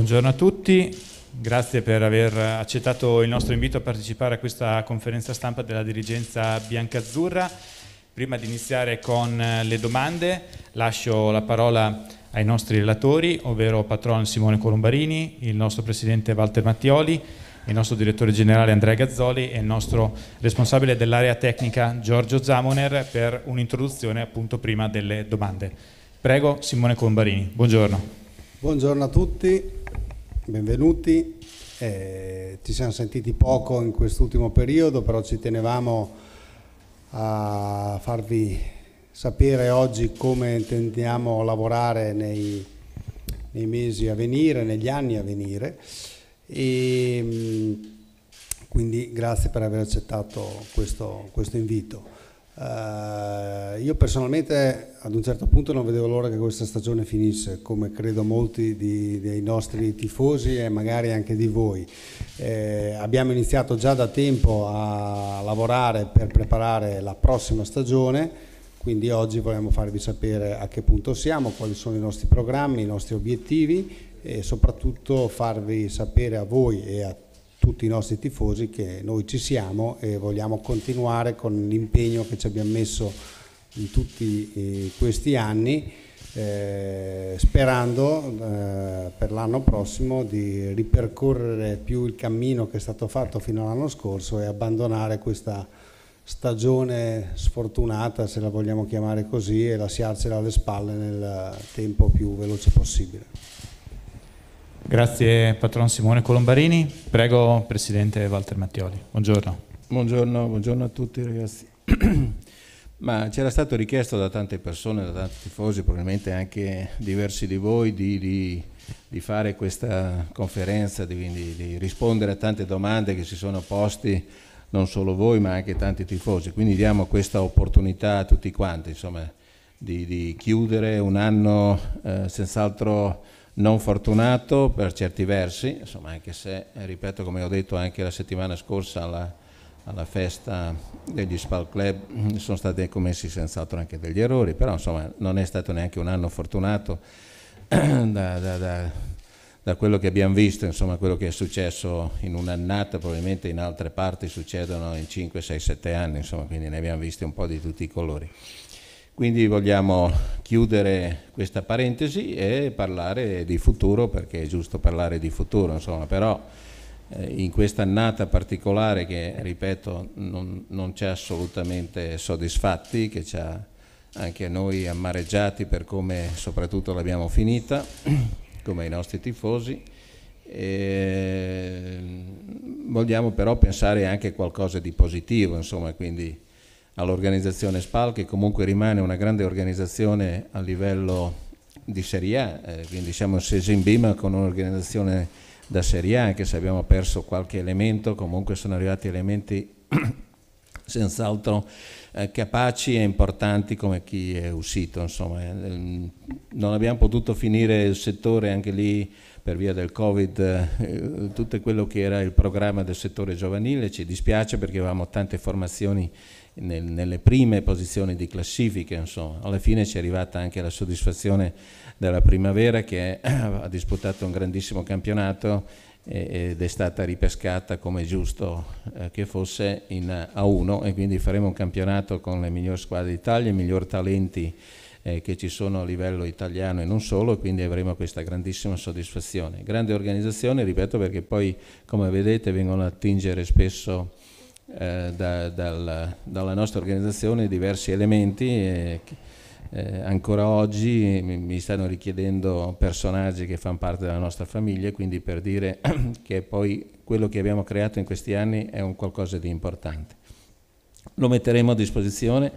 Buongiorno a tutti, grazie per aver accettato il nostro invito a partecipare a questa conferenza stampa della dirigenza biancazzurra. Prima di iniziare con le domande lascio la parola ai nostri relatori, ovvero patron Simone Colombarini, il nostro presidente Walter Mattioli, il nostro direttore generale Andrea Gazzoli e il nostro responsabile dell'area tecnica Giorgio Zamoner per un'introduzione appunto prima delle domande. Prego Simone Colombarini, buongiorno. Buongiorno a tutti, benvenuti. Eh, ci siamo sentiti poco in quest'ultimo periodo, però ci tenevamo a farvi sapere oggi come intendiamo lavorare nei, nei mesi a venire, negli anni a venire. E, mm, quindi grazie per aver accettato questo, questo invito. Uh, io personalmente ad un certo punto non vedevo l'ora che questa stagione finisse, come credo molti di, dei nostri tifosi e magari anche di voi. Eh, abbiamo iniziato già da tempo a lavorare per preparare la prossima stagione, quindi oggi vogliamo farvi sapere a che punto siamo, quali sono i nostri programmi, i nostri obiettivi e soprattutto farvi sapere a voi e a tutti tutti i nostri tifosi che noi ci siamo e vogliamo continuare con l'impegno che ci abbiamo messo in tutti eh, questi anni eh, sperando eh, per l'anno prossimo di ripercorrere più il cammino che è stato fatto fino all'anno scorso e abbandonare questa stagione sfortunata, se la vogliamo chiamare così, e lasciarcela alle spalle nel tempo più veloce possibile. Grazie patron Simone Colombarini. Prego Presidente Walter Mattioli. Buongiorno. Buongiorno, buongiorno a tutti ragazzi. Ma c'era stato richiesto da tante persone, da tanti tifosi, probabilmente anche diversi di voi, di, di, di fare questa conferenza, di, di, rispondere a tante domande che si sono posti non solo voi ma anche tanti tifosi. Quindi diamo questa opportunità a tutti quanti insomma, di, chiudere un anno eh, senz'altro non fortunato per certi versi, insomma, anche se, ripeto, come ho detto anche la settimana scorsa alla, alla festa degli Spal Club, sono stati commessi senz'altro anche degli errori, però insomma non è stato neanche un anno fortunato da, da, da, da quello che abbiamo visto, insomma quello che è successo in un'annata, probabilmente in altre parti succedono in 5, 6, 7 anni, insomma quindi ne abbiamo visti un po' di tutti i colori. Quindi vogliamo chiudere questa parentesi e parlare di futuro, perché è giusto parlare di futuro, insomma, però eh, in questa annata particolare che, ripeto, non, non ci ha assolutamente soddisfatti, che ci ha anche noi amareggiati per come soprattutto l'abbiamo finita, come i nostri tifosi, e vogliamo però pensare anche a qualcosa di positivo, insomma, quindi all'organizzazione SPAL che comunque rimane una grande organizzazione a livello di Serie A, eh, quindi siamo in Bima con un'organizzazione da Serie A, anche se abbiamo perso qualche elemento, comunque sono arrivati elementi senz'altro eh, capaci e importanti come chi è uscito. Insomma. Eh, non abbiamo potuto finire il settore anche lì per via del Covid, eh, tutto quello che era il programma del settore giovanile, ci dispiace perché avevamo tante formazioni nel, nelle prime posizioni di classifica, insomma. alla fine ci è arrivata anche la soddisfazione della primavera che ha disputato un grandissimo campionato ed è stata ripescata come giusto eh, che fosse in A1 e quindi faremo un campionato con le migliori squadre d'Italia, i migliori talenti eh, che ci sono a livello italiano e non solo, e quindi avremo questa grandissima soddisfazione. Grande organizzazione, ripeto, perché poi come vedete vengono a attingere spesso eh, da, dal, dalla nostra organizzazione diversi elementi e eh, ancora oggi mi, mi, stanno richiedendo personaggi che fanno parte della nostra famiglia, quindi per dire che poi quello che abbiamo creato in questi anni è un qualcosa di importante. Lo metteremo a disposizione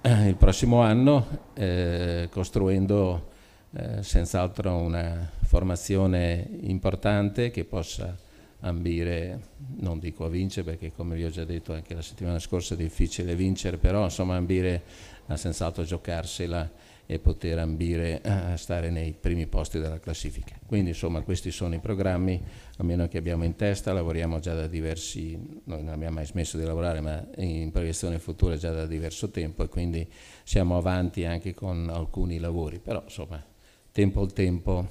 eh, il prossimo anno eh, costruendo eh, senz'altro una formazione importante che possa ambire, non dico a vincere perché come vi ho già detto anche la settimana scorsa è difficile vincere, però insomma ambire a senz'altro giocarsela e poter ambire a stare nei primi posti della classifica. Quindi insomma questi sono i programmi, almeno che abbiamo in testa, lavoriamo già da diversi, noi non abbiamo mai smesso di lavorare, ma in proiezione futura già da diverso tempo e quindi siamo avanti anche con alcuni lavori, però insomma tempo al tempo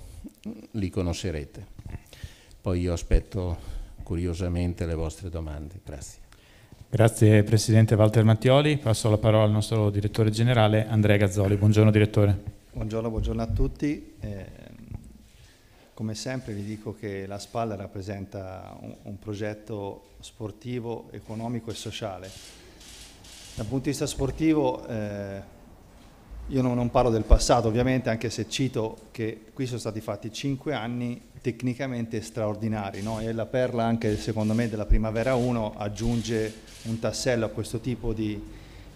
li conoscerete. Poi io aspetto curiosamente le vostre domande. Grazie. Grazie Presidente Walter Mattioli. Passo la parola al nostro Direttore Generale Andrea Gazzoli. Buongiorno Direttore. Buongiorno, buongiorno a tutti. Eh, come sempre vi dico che la SPAL rappresenta un, un progetto sportivo, economico e sociale. Dal punto di vista sportivo eh, io non, non, parlo del passato ovviamente, anche se cito che qui sono stati fatti cinque anni tecnicamente straordinari no? e la perla anche secondo me della Primavera 1 aggiunge un tassello a questo tipo di,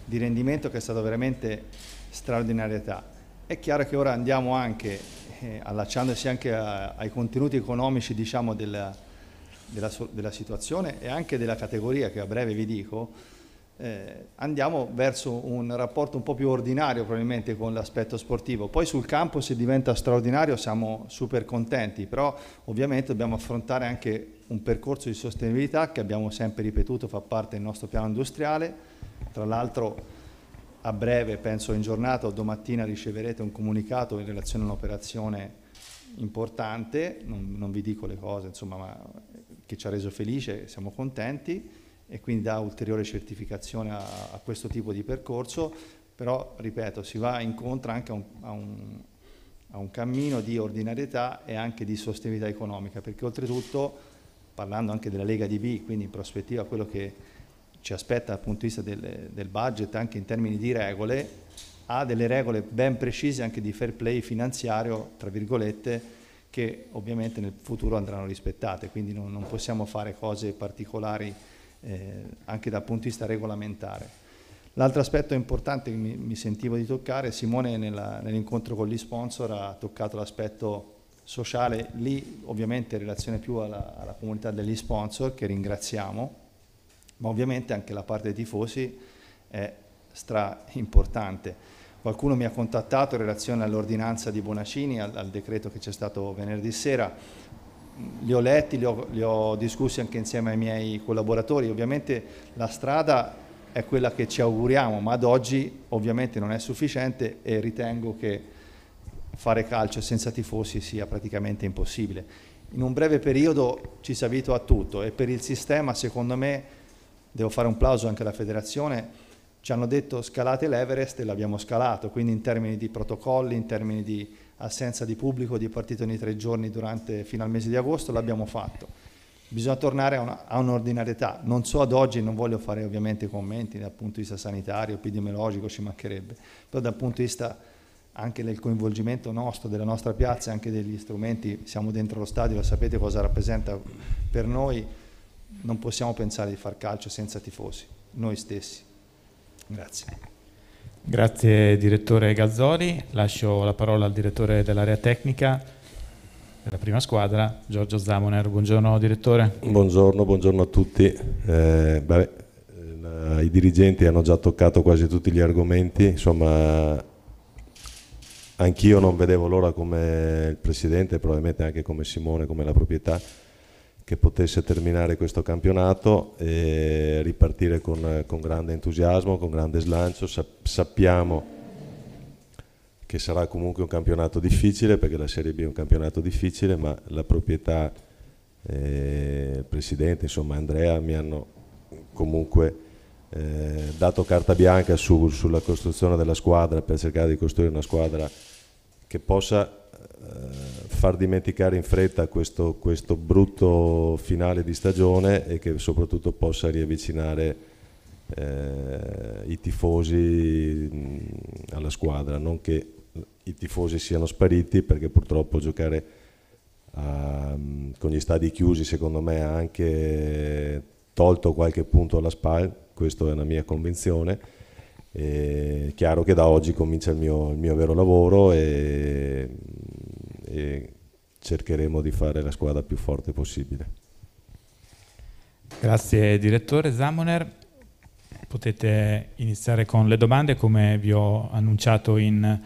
di rendimento che è stato veramente straordinarietà. È chiaro che ora andiamo anche, eh, allacciandosi anche a, ai contenuti economici diciamo, della, della, della, situazione e anche della categoria che a breve vi dico, eh, andiamo verso un rapporto un po' più ordinario probabilmente con l'aspetto sportivo. Poi sul campo se diventa straordinario siamo super contenti, però ovviamente dobbiamo affrontare anche un percorso di sostenibilità che abbiamo sempre ripetuto fa parte del nostro piano industriale. Tra l'altro a breve, penso in giornata o domattina riceverete un comunicato in relazione a un'operazione importante, non, non, vi dico le cose insomma, ma che ci ha reso felice, siamo contenti e quindi dà ulteriore certificazione a, a questo tipo di percorso, però ripeto si va incontro anche a un, a, un, a un cammino di ordinarietà e anche di sostenibilità economica, perché oltretutto parlando anche della Lega di B, quindi in prospettiva quello che ci aspetta dal punto di vista del, del budget anche in termini di regole, ha delle regole ben precise anche di fair play finanziario, tra virgolette, che ovviamente nel futuro andranno rispettate, quindi non, non possiamo fare cose particolari eh, anche dal punto di vista regolamentare. L'altro aspetto importante che mi, mi sentivo di toccare, Simone nell'incontro con gli sponsor ha toccato l'aspetto sociale, lì ovviamente in relazione più alla, alla comunità degli sponsor che ringraziamo, ma ovviamente anche la parte dei tifosi è stra importante. Qualcuno mi ha contattato in relazione all'ordinanza di Bonacini, al, al decreto che c'è stato venerdì sera, li ho letti, li ho, li ho discussi anche insieme ai miei collaboratori, ovviamente la strada è quella che ci auguriamo, ma ad oggi ovviamente non è sufficiente e ritengo che fare calcio senza tifosi sia praticamente impossibile. In un breve periodo ci si abitua a tutto e per il sistema secondo me devo fare un plauso anche alla federazione, ci hanno detto scalate l'Everest e l'abbiamo scalato, quindi in termini di protocolli, in termini di assenza di pubblico, di partito ogni tre giorni durante, fino al mese di agosto, l'abbiamo fatto. Bisogna tornare a, un'ordinarietà, non so ad oggi, non voglio fare ovviamente commenti dal punto di vista sanitario, epidemiologico, ci mancherebbe, però dal punto di vista anche del coinvolgimento nostro, della nostra piazza, anche degli strumenti, siamo dentro lo stadio, lo sapete cosa rappresenta per noi, non possiamo pensare di far calcio senza tifosi, noi stessi. Grazie. Grazie direttore Gazzoli, lascio la parola al direttore dell'area tecnica della prima squadra, Giorgio Zamoner. Buongiorno direttore. Buongiorno, buongiorno a tutti. Eh, beh, I dirigenti hanno già toccato quasi tutti gli argomenti, insomma anch'io non vedevo l'ora come il presidente, probabilmente anche come Simone, come la proprietà, che potesse terminare questo campionato e ripartire con, con grande entusiasmo, con grande slancio. Sa sappiamo che sarà comunque un campionato difficile perché la Serie B è un campionato difficile, ma la proprietà, eh, il presidente, insomma Andrea mi hanno comunque eh, dato carta bianca su, sulla costruzione della squadra per cercare di costruire una squadra che possa far dimenticare in fretta questo, questo, brutto finale di stagione e che soprattutto possa riavvicinare eh, i tifosi mh, alla squadra, non che i tifosi siano spariti perché purtroppo giocare a, con gli stadi chiusi secondo me ha anche tolto qualche punto alla SPAL, questa è una mia convinzione. È chiaro che da oggi comincia il mio, il mio vero lavoro e e cercheremo di fare la squadra più forte possibile. Grazie direttore Zamoner. Potete iniziare con le domande, come vi ho annunciato in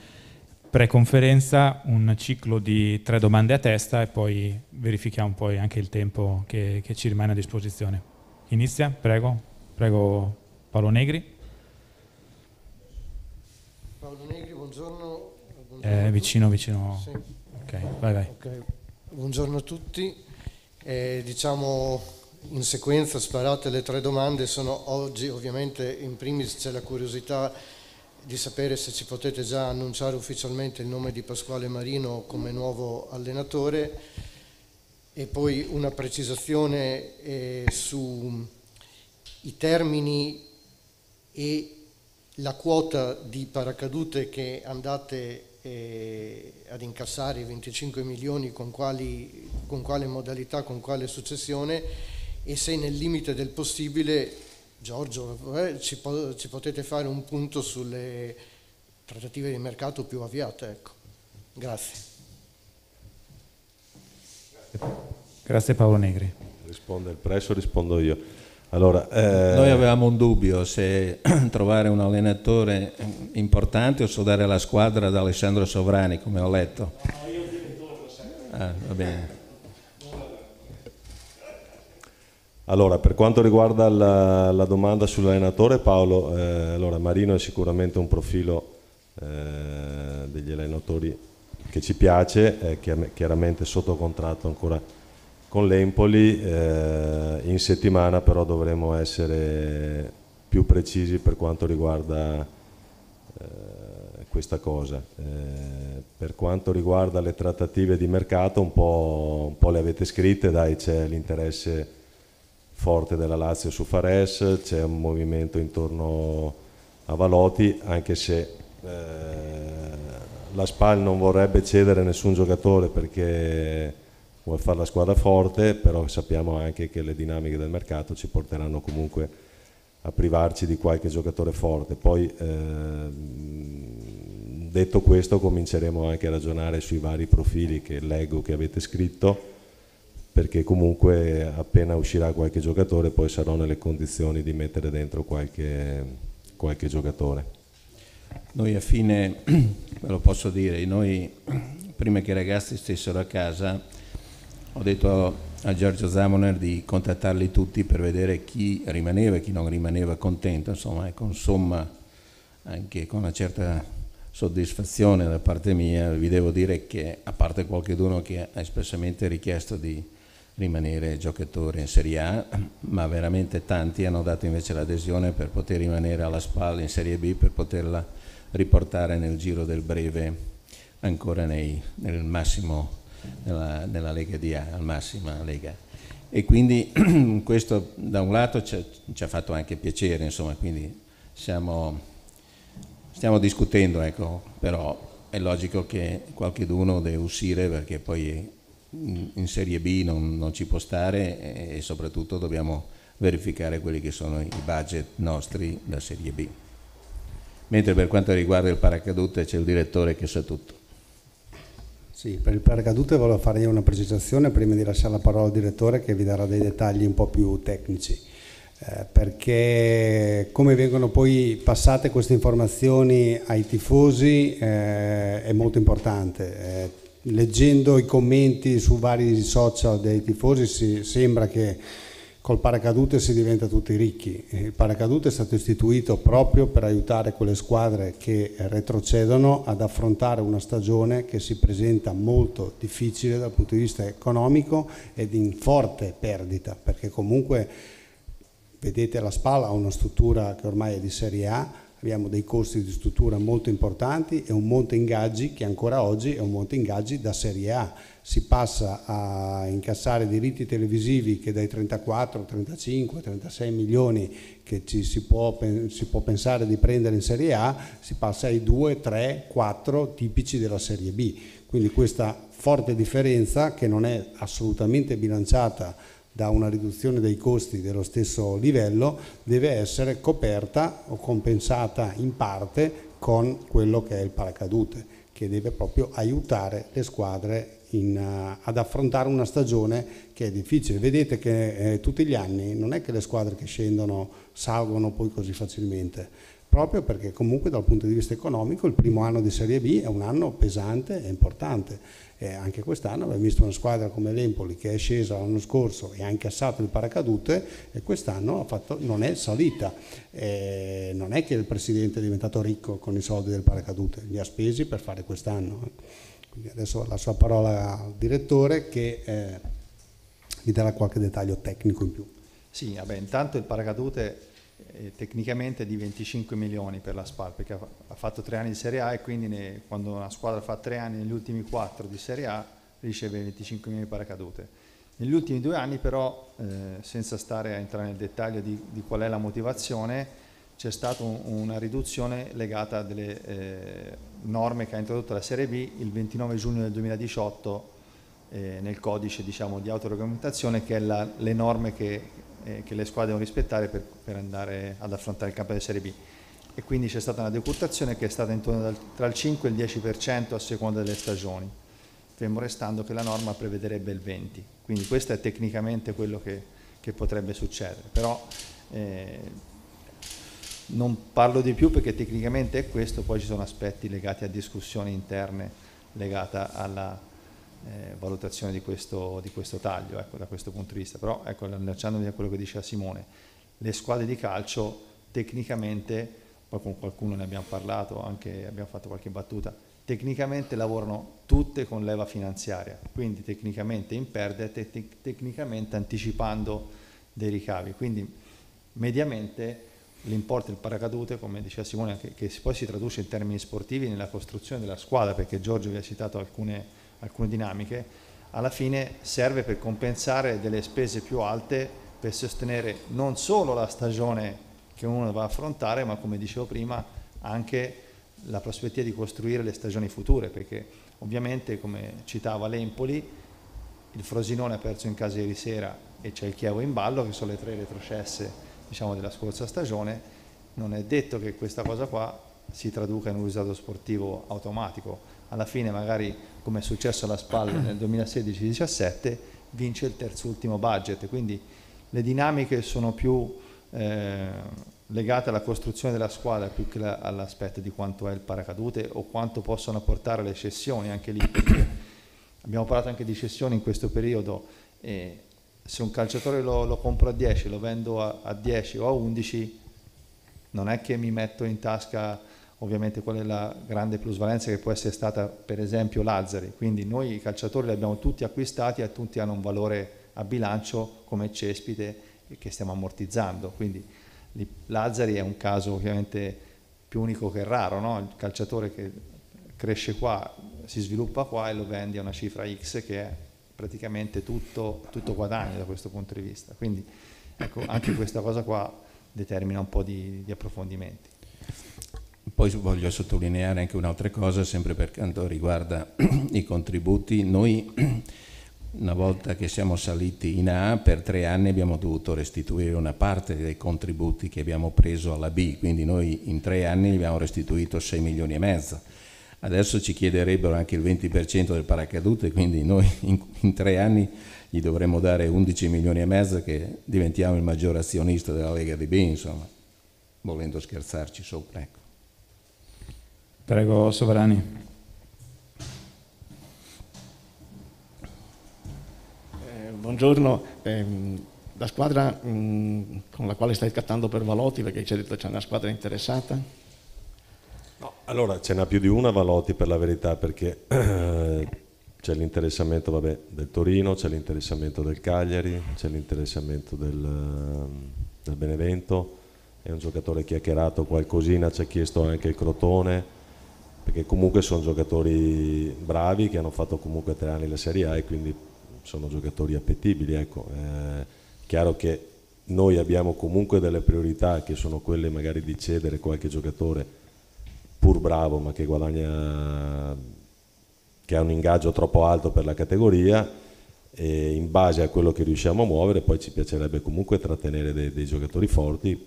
pre-conferenza, un ciclo di tre domande a testa e poi verifichiamo poi anche il tempo che, che ci rimane a disposizione. Inizia, prego, prego Paolo Negri. Paolo Negri, buongiorno. buongiorno eh, vicino, vicino. Sì. Ok, vai vai. Okay. Buongiorno a tutti. Eh, diciamo in sequenza sparate le tre domande. Sono oggi ovviamente in primis c'è la curiosità di sapere se ci potete già annunciare ufficialmente il nome di Pasquale Marino come nuovo allenatore e poi una precisazione eh, sui termini e la quota di paracadute che andate eh, ad incassare i 25 milioni con, quali, con quale modalità, con quale successione e se nel limite del possibile, Giorgio, eh, ci, po- ci, potete fare un punto sulle trattative di mercato più avviate. Ecco. Grazie. Grazie Paolo Negri. Risponde il presso, rispondo io. Allora, eh... Noi avevamo un dubbio se trovare un allenatore importante o sodare la squadra da Alessandro Sovrani, come ho letto. No, io ah, va bene. Allora, per quanto riguarda la, la domanda sull'allenatore, Paolo, eh, allora Marino è sicuramente un profilo eh, degli allenatori che ci piace, è chiaramente sotto contratto ancora con l'Empoli, eh, in settimana però dovremo essere più precisi per quanto riguarda eh, questa cosa. Eh, per quanto riguarda le trattative di mercato un po', un po le avete scritte, dai c'è l'interesse forte della Lazio su Fares, c'è un movimento intorno a Valoti, anche se eh, la SPAL non vorrebbe cedere nessun giocatore perché vuole fare la squadra forte, però sappiamo anche che le dinamiche del mercato ci porteranno comunque a privarci di qualche giocatore forte. Poi eh, detto questo cominceremo anche a ragionare sui vari profili che leggo che avete scritto perché comunque appena uscirà qualche giocatore poi sarò nelle condizioni di mettere dentro qualche, qualche giocatore. Noi a fine, ve lo posso dire, noi prima che i ragazzi stessero a casa ho detto a Giorgio Zamoner di contattarli tutti per vedere chi rimaneva e chi non rimaneva contento, insomma, con somma, anche con una certa soddisfazione da parte mia, vi devo dire che a parte qualcuno che ha espressamente richiesto di rimanere giocatore in Serie A, ma veramente tanti hanno dato invece l'adesione per poter rimanere alla spalla in Serie B, per poterla riportare nel giro del breve ancora nei, nel massimo nella, nella Lega di A, al massima Lega. E quindi questo da un lato ci, ci ha fatto anche piacere, insomma, quindi siamo, stiamo discutendo, ecco, però è logico che qualcuno deve uscire perché poi in Serie B non, non, ci può stare e soprattutto dobbiamo verificare quelli che sono i budget nostri da Serie B. Mentre per quanto riguarda il paracadute c'è il direttore che sa tutto. Sì, per il paracadute volevo fare io una precisazione prima di lasciare la parola al direttore che vi darà dei dettagli un po' più tecnici. Eh, perché come vengono poi passate queste informazioni ai tifosi eh, è molto importante. Eh, leggendo i commenti su vari social dei tifosi si, sembra che Col paracadute si diventa tutti ricchi. Il paracadute è stato istituito proprio per aiutare quelle squadre che retrocedono ad affrontare una stagione che si presenta molto difficile dal punto di vista economico ed in forte perdita, perché comunque vedete la spalla ha una struttura che ormai è di Serie A, abbiamo dei costi di struttura molto importanti e un monte ingaggi che ancora oggi è un monte ingaggi da Serie A si passa a incassare diritti televisivi che dai 34, 35, 36 milioni che ci si può, si può pensare di prendere in Serie A, si passa ai 2, 3, 4 tipici della Serie B. Quindi questa forte differenza che non è assolutamente bilanciata da una riduzione dei costi dello stesso livello deve essere coperta o compensata in parte con quello che è il paracadute che deve proprio aiutare le squadre in, uh, ad affrontare una stagione che è difficile. Vedete che eh, tutti gli anni non è che le squadre che scendono salgono poi così facilmente, proprio perché comunque dal punto di vista economico il primo anno di Serie B è un anno pesante e importante. E anche quest'anno abbiamo visto una squadra come l'Empoli che è scesa l'anno scorso e ha incassato il paracadute e quest'anno fatto, non è salita. E non è che il presidente è diventato ricco con i soldi del paracadute, li ha spesi per fare quest'anno. Quindi adesso lascio la parola al direttore che eh, darà qualche dettaglio tecnico in più. Sì, vabbè, intanto il paracadute eh, tecnicamente è di 25 milioni per la SPAL perché ha, ha fatto tre anni di Serie A e quindi ne, quando una squadra fa tre anni negli ultimi quattro di Serie A riceve 25 milioni di paracadute. Negli ultimi due anni però, eh, senza stare a entrare nel dettaglio di, di qual è la motivazione, c'è stata un, una riduzione legata a delle eh, norme che ha introdotto la Serie B il 29 giugno del 2018 eh, nel codice diciamo, di autoregolamentazione che è la, le norme che, eh, che, le squadre devono rispettare per, per, andare ad affrontare il campo della Serie B. E quindi c'è stata una decurtazione che è stata intorno dal, tra il 5 e il 10% a seconda delle stagioni fermo restando che la norma prevederebbe il 20 quindi questo è tecnicamente quello che, che potrebbe succedere. Però eh, non parlo di più perché tecnicamente è questo, poi ci sono aspetti legati a discussioni interne legate alla eh, valutazione di questo, di questo taglio, ecco, da questo punto di vista. Però, ecco, allacciandomi a quello che diceva Simone, le squadre di calcio tecnicamente, poi con qualcuno ne abbiamo parlato, anche abbiamo fatto qualche battuta, tecnicamente lavorano tutte con leva finanziaria, quindi tecnicamente in perdite, tec tecnicamente anticipando dei ricavi. Quindi mediamente l'importo del paracadute, come diceva Simone, che, che, poi si traduce in termini sportivi nella costruzione della squadra, perché Giorgio vi ha citato alcune, alcune dinamiche, alla fine serve per compensare delle spese più alte per sostenere non solo la stagione che uno va a affrontare, ma come dicevo prima anche la prospettiva di costruire le stagioni future, perché ovviamente come citava l'Empoli, il Frosinone ha perso in casa ieri sera e c'è il Chievo in ballo, che sono le tre retrocesse diciamo, della scorsa stagione, non è detto che questa cosa qua si traduca in un risultato sportivo automatico. Alla fine magari, come è successo alla SPAL nel 2016-17, vince il terzultimo budget, quindi le dinamiche sono più eh, legate alla costruzione della squadra più che all'aspetto di quanto è il paracadute o quanto possono portare le cessioni anche lì, abbiamo parlato anche di cessioni in questo periodo e se un calciatore lo, lo compro a 10 lo vendo a, a 10 o a 11 non è che mi metto in tasca ovviamente qual è la grande plusvalenza che può essere stata per esempio Lazzari, quindi noi i calciatori li abbiamo tutti acquistati e tutti hanno un valore a bilancio come Cespite che stiamo ammortizzando, quindi Lazzari è un caso ovviamente più unico che raro, no? il calciatore che cresce qua, si sviluppa qua e lo vendi a una cifra X che è praticamente tutto, tutto guadagno da questo punto di vista. Quindi ecco, anche questa cosa qua determina un po' di, di approfondimenti. Poi voglio sottolineare anche un'altra cosa, sempre per quanto riguarda i contributi. Noi, una volta che siamo saliti in A, per tre anni abbiamo dovuto restituire una parte dei contributi che abbiamo preso alla B, quindi noi in tre anni abbiamo restituito 6 milioni e mezzo Adesso ci chiederebbero anche il 20% del paracadute, quindi noi in, in, tre anni gli dovremmo dare 11 milioni e mezzo che diventiamo il maggior azionista della Lega di B, insomma, volendo scherzarci sopra. Ecco. Prego, Sovrani. Eh, buongiorno. Eh, la squadra mh, mm, con la quale stai scattando per Valotti, perché ci hai detto che c'è una squadra interessata? No, allora ce n'ha più di una Valotti per la verità perché c'è l'interessamento vabbè, del Torino, c'è l'interessamento del Cagliari, c'è l'interessamento del, del, Benevento, è un giocatore chiacchierato qualcosina, ci ha chiesto anche il Crotone, perché comunque sono giocatori bravi che hanno fatto comunque tre anni la Serie A e quindi sono giocatori appetibili. Ecco. Eh, chiaro che noi abbiamo comunque delle priorità che sono quelle magari di cedere qualche giocatore pur bravo ma che guadagna che ha un ingaggio troppo alto per la categoria e in base a quello che riusciamo a muovere poi ci piacerebbe comunque trattenere dei, dei giocatori forti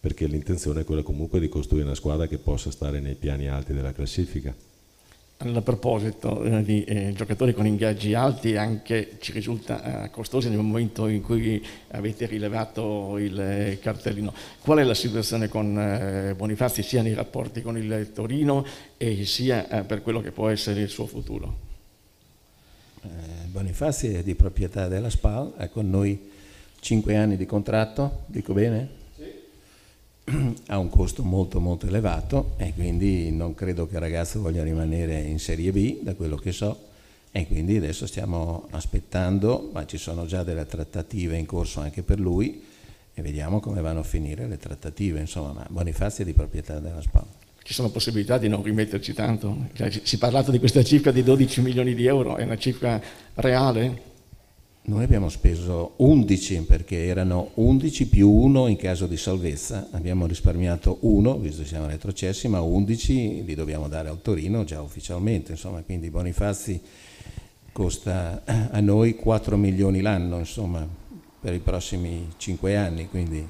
perché l'intenzione è quella comunque di costruire una squadra che possa stare nei piani alti della classifica. A proposito eh, di eh, giocatori con ingaggi alti, anche ci risulta eh, costosi nel momento in cui avete rilevato il eh, cartellino. Qual è la situazione con eh, Bonifazzi sia nei rapporti con il Torino e sia eh, per quello che può essere il suo futuro? Bonifazzi è di proprietà della SPAL, ha con noi 5 anni di contratto, dico bene? Ha un costo molto molto elevato e quindi non credo che il ragazzo voglia rimanere in Serie B, da quello che so, e quindi adesso stiamo aspettando, ma ci sono già delle trattative in corso anche per lui e vediamo come vanno a finire le trattative, insomma, ma Bonifazio è di proprietà della Spagna. Ci sono possibilità di non rimetterci tanto? Cioè, si è parlato di questa cifra di 12 milioni di euro, è una cifra reale? Noi abbiamo speso 11 perché erano 11 più 1 in caso di salvezza, abbiamo risparmiato 1 visto che siamo retrocessi, ma 11 li dobbiamo dare al Torino già ufficialmente, insomma, quindi Bonifazzi costa a noi 4 milioni l'anno insomma, per i prossimi 5 anni, quindi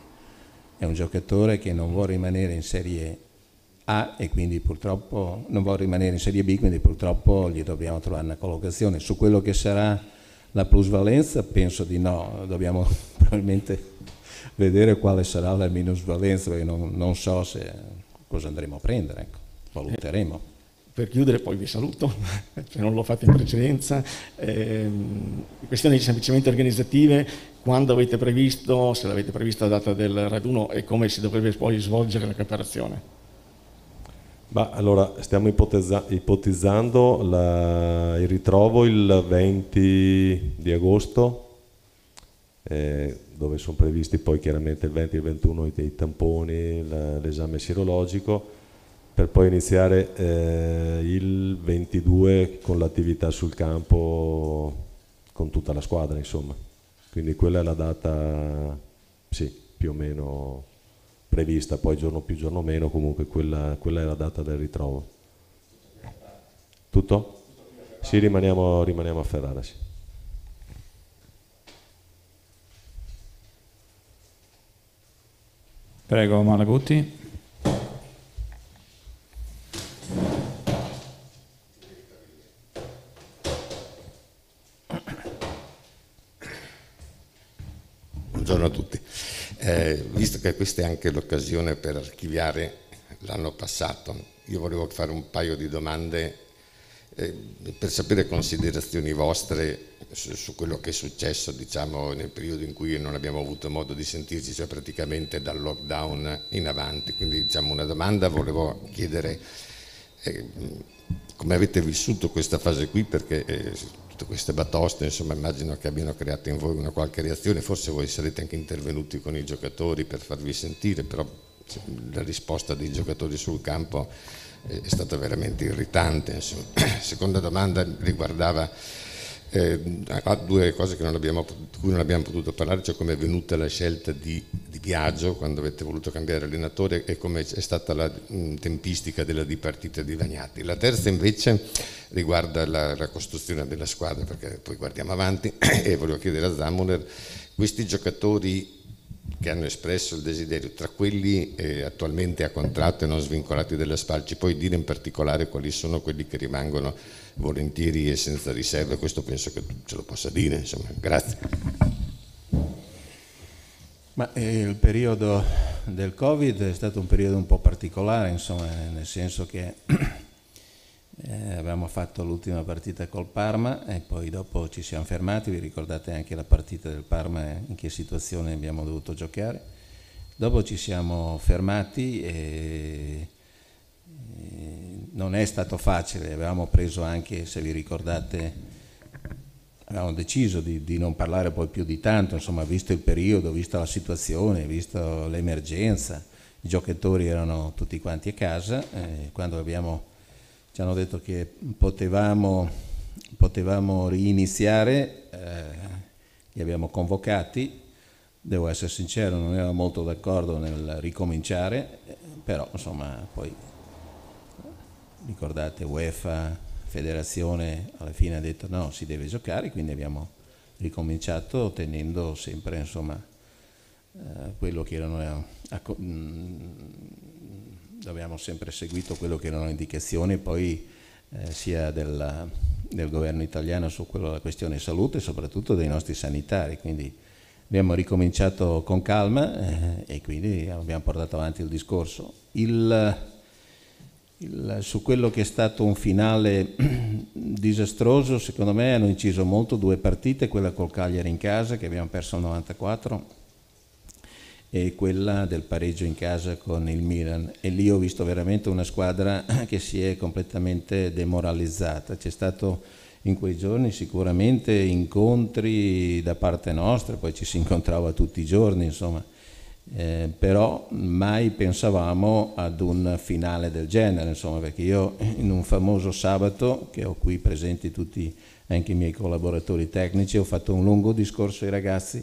è un giocatore che non vuole rimanere in Serie A e quindi purtroppo non vuole rimanere in Serie B, quindi purtroppo gli dobbiamo trovare una collocazione. Su quello che sarà la plusvalenza penso di no, dobbiamo probabilmente vedere quale sarà la minusvalenza, perché non, non so se, cosa andremo a prendere, ecco. valuteremo. Per chiudere poi vi saluto, se non l'ho fatto in precedenza, eh, questioni semplicemente organizzative, quando avete previsto, se l'avete prevista la data del raduno e come si dovrebbe poi svolgere la preparazione? Ma allora stiamo ipotezza ipotizzando la, il ritrovo il 20 di agosto, eh, dove sono previsti poi chiaramente il 20 e il 21 i tamponi, l'esame sierologico, per poi iniziare eh, il 22 con l'attività sul campo con tutta la squadra, insomma. Quindi quella è la data, sì, più o meno prevista, poi giorno più giorno meno, comunque quella, quella è la data del ritrovo. Tutto? Sì, rimaniamo, rimaniamo a Ferrara, sì. Prego Malagutti. Buongiorno a tutti. Eh, visto che questa è anche l'occasione per archiviare l'anno passato, io volevo fare un paio di domande eh, per sapere considerazioni vostre su, su, quello che è successo diciamo, nel periodo in cui non abbiamo avuto modo di sentirci, cioè praticamente dal lockdown in avanti. Quindi diciamo, una domanda volevo chiedere eh, come avete vissuto questa fase qui perché eh, tutte queste batoste, insomma immagino che abbiano creato in voi una qualche reazione, forse voi sarete anche intervenuti con i giocatori per farvi sentire, però la risposta dei giocatori sul campo è stata veramente irritante. Insomma. Seconda domanda riguardava eh, due cose abbiamo, di cui non abbiamo potuto parlare, cioè come è venuta la scelta di, di Biagio quando avete voluto cambiare allenatore e come è stata la mh, tempistica della dipartita di Vagnati. La terza invece riguarda la, la costruzione della squadra, perché poi guardiamo avanti e volevo chiedere a Zamuner, questi giocatori che hanno espresso il desiderio, tra quelli eh, attualmente a contratto e non svincolati dalla SPAL, ci puoi dire in particolare quali sono quelli che rimangono volentieri e senza riserve, questo penso che tu ce lo possa dire, insomma, grazie. Ma eh, il periodo del Covid è stato un periodo un po' particolare, insomma, nel senso che eh, avevamo fatto l'ultima partita col Parma e poi dopo ci siamo fermati, vi ricordate anche la partita del Parma in che situazione abbiamo dovuto giocare. Dopo ci siamo fermati e non è stato facile, avevamo preso anche, se vi ricordate, avevamo deciso di, di, non parlare poi più di tanto, insomma, visto il periodo, vista la situazione, visto l'emergenza, i giocatori erano tutti quanti a casa, eh, quando abbiamo, ci hanno detto che potevamo, potevamo riiniziare, eh, li abbiamo convocati, devo essere sincero, non ero molto d'accordo nel ricominciare, però insomma poi ricordate UEFA, federazione, alla fine ha detto no, si deve giocare, quindi abbiamo ricominciato tenendo sempre insomma, eh, quello che erano, eh, abbiamo sempre seguito quello che erano le indicazioni poi eh, sia della, del governo italiano su quello, la questione salute e soprattutto dei nostri sanitari, quindi abbiamo ricominciato con calma eh, e quindi abbiamo portato avanti il discorso. Il, il, su quello che è stato un finale disastroso, secondo me hanno inciso molto due partite, quella col Cagliari in casa che abbiamo perso al 94 e quella del pareggio in casa con il Milan e lì ho visto veramente una squadra che si è completamente demoralizzata. C'è stato in quei giorni sicuramente incontri da parte nostra, poi ci si incontrava tutti i giorni, insomma, eh, però mai pensavamo ad un finale del genere, insomma, perché io in un famoso sabato, che ho qui presenti tutti anche i miei collaboratori tecnici, ho fatto un lungo discorso ai ragazzi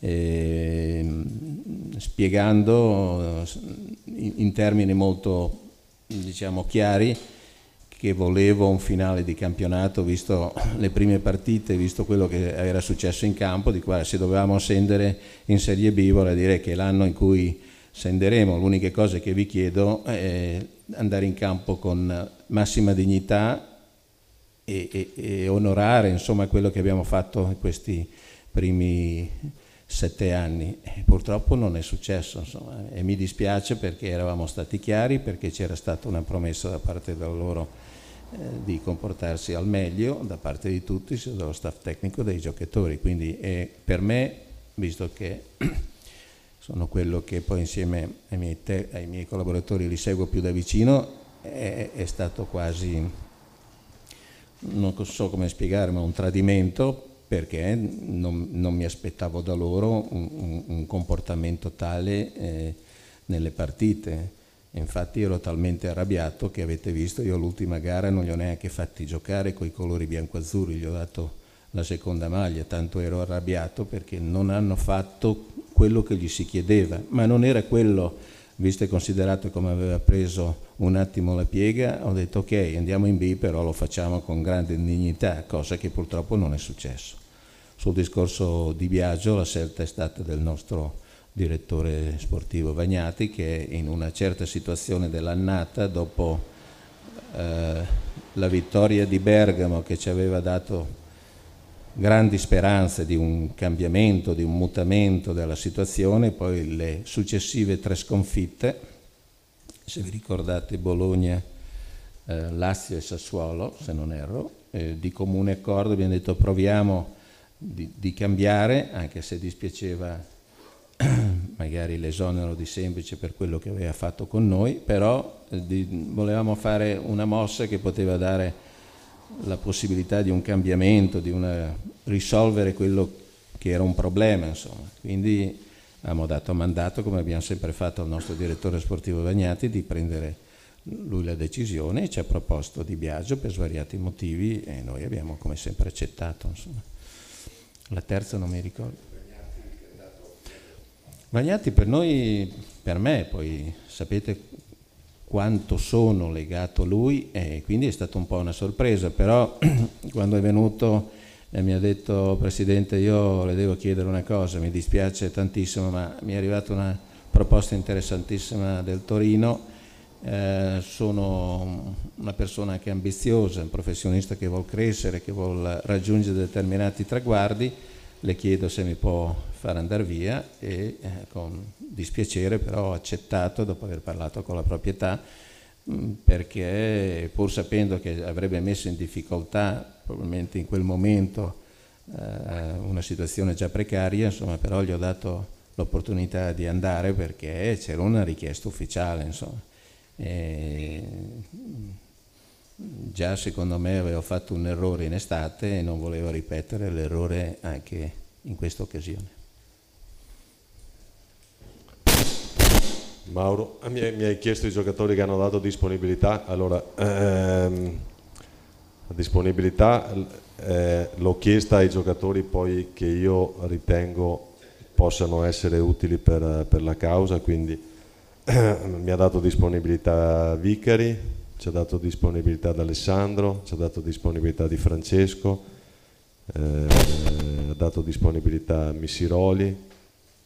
eh, spiegando in termini molto diciamo, chiari che volevo un finale di campionato, visto le prime partite, visto quello che era successo in campo, di qua se dovevamo scendere in Serie B, vorrei dire che l'anno in cui scenderemo, l'unica cosa che vi chiedo è andare in campo con massima dignità e, e, e onorare insomma, quello che abbiamo fatto in questi primi sette anni. E purtroppo non è successo insomma, e mi dispiace perché eravamo stati chiari, perché c'era stata una promessa da parte da loro eh, di comportarsi al meglio da parte di tutti, sia dello staff tecnico dei giocatori. Quindi è, per me, visto che sono quello che poi insieme ai miei, ai miei collaboratori li seguo più da vicino, è, è stato quasi, non so come spiegare, ma un tradimento perché non, non mi aspettavo da loro un, un, un comportamento tale eh, nelle partite Infatti ero talmente arrabbiato che avete visto, io l'ultima gara non li ho neanche fatti giocare con i colori bianco-azzurri, gli ho dato la seconda maglia, tanto ero arrabbiato perché non hanno fatto quello che gli si chiedeva, ma non era quello, visto e considerato come aveva preso un attimo la piega, ho detto ok andiamo in B però lo facciamo con grande dignità, cosa che purtroppo non è successo. Sul discorso di Biagio la scelta è stata del nostro direttore sportivo Vagnati che in una certa situazione dell'annata dopo eh, la vittoria di Bergamo che ci aveva dato grandi speranze di un cambiamento, di un mutamento della situazione, poi le successive tre sconfitte, se vi ricordate Bologna, eh, Lazio e Sassuolo, se non erro, eh, di comune accordo abbiamo detto proviamo di, di cambiare, anche se dispiaceva magari l'esonero di Semplice per quello che aveva fatto con noi, però eh, di, volevamo fare una mossa che poteva dare la possibilità di un cambiamento, di una, risolvere quello che era un problema. Insomma. Quindi abbiamo dato mandato, come abbiamo sempre fatto al nostro direttore sportivo Vagnati, di prendere lui la decisione e ci ha proposto di Biagio per svariati motivi e noi abbiamo come sempre accettato. Insomma. La terza non mi ricordo. Magnati per noi, per me, poi sapete quanto sono legato a lui e quindi è stata un po' una sorpresa, però quando è venuto e mi ha detto Presidente io le devo chiedere una cosa, mi dispiace tantissimo ma mi è arrivata una proposta interessantissima del Torino, eh, sono una persona anche ambiziosa, un professionista che vuole crescere, che vuole raggiungere determinati traguardi, le chiedo se mi può far andare via e eh, con dispiacere però ho accettato dopo aver parlato con la proprietà mm, perché pur sapendo che avrebbe messo in difficoltà probabilmente in quel momento eh, una situazione già precaria, insomma, però gli ho dato l'opportunità di andare perché c'era una richiesta ufficiale, insomma. E già secondo me avevo fatto un errore in estate e non volevo ripetere l'errore anche in questa occasione. Mauro, ah, mi hai, chiesto i giocatori che hanno dato disponibilità, allora ehm, la disponibilità eh, l'ho chiesta ai giocatori poi che io ritengo possano essere utili per, per la causa, quindi mi ha dato disponibilità Vicari, ci ha dato disponibilità di Alessandro, ci ha dato disponibilità di Francesco, eh, ha dato disponibilità Missiroli.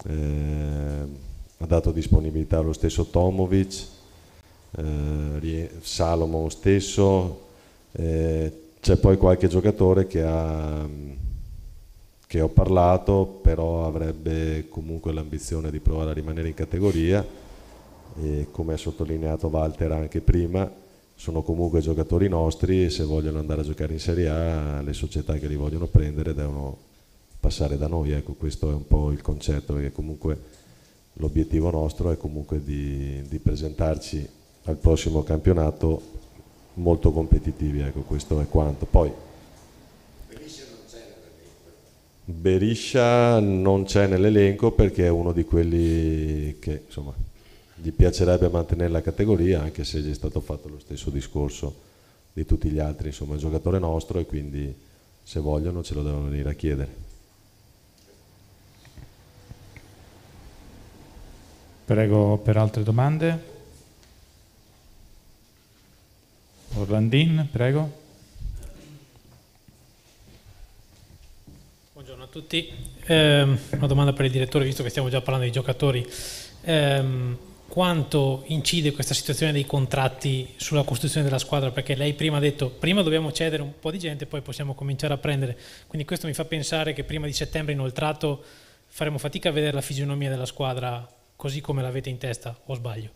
Eh, ha dato disponibilità lo stesso Tomovic, eh, Salomon stesso, eh, c'è poi qualche giocatore che, ha, che ho parlato, però avrebbe comunque l'ambizione di provare a rimanere in categoria e come ha sottolineato Walter anche prima, sono comunque giocatori nostri e se vogliono andare a giocare in Serie A le società che li vogliono prendere devono passare da noi, ecco questo è un po' il concetto perché comunque l'obiettivo nostro è comunque di, di presentarci al prossimo campionato molto competitivi, ecco, questo è quanto. Poi Beriscia non c'è nell'elenco perché è uno di quelli che insomma, gli piacerebbe mantenere la categoria anche se gli è stato fatto lo stesso discorso di tutti gli altri, insomma è un giocatore nostro e quindi se vogliono ce lo devono venire a chiedere. Prego per altre domande. Orlandin, prego. Buongiorno a tutti. Eh, una domanda per il direttore, visto che stiamo già parlando di giocatori. Eh, quanto incide questa situazione dei contratti sulla costruzione della squadra? Perché lei prima ha detto prima dobbiamo cedere un po' di gente, poi possiamo cominciare a prendere. Quindi questo mi fa pensare che prima di settembre inoltrato faremo fatica a vedere la fisionomia della squadra così come l'avete in testa, o sbaglio?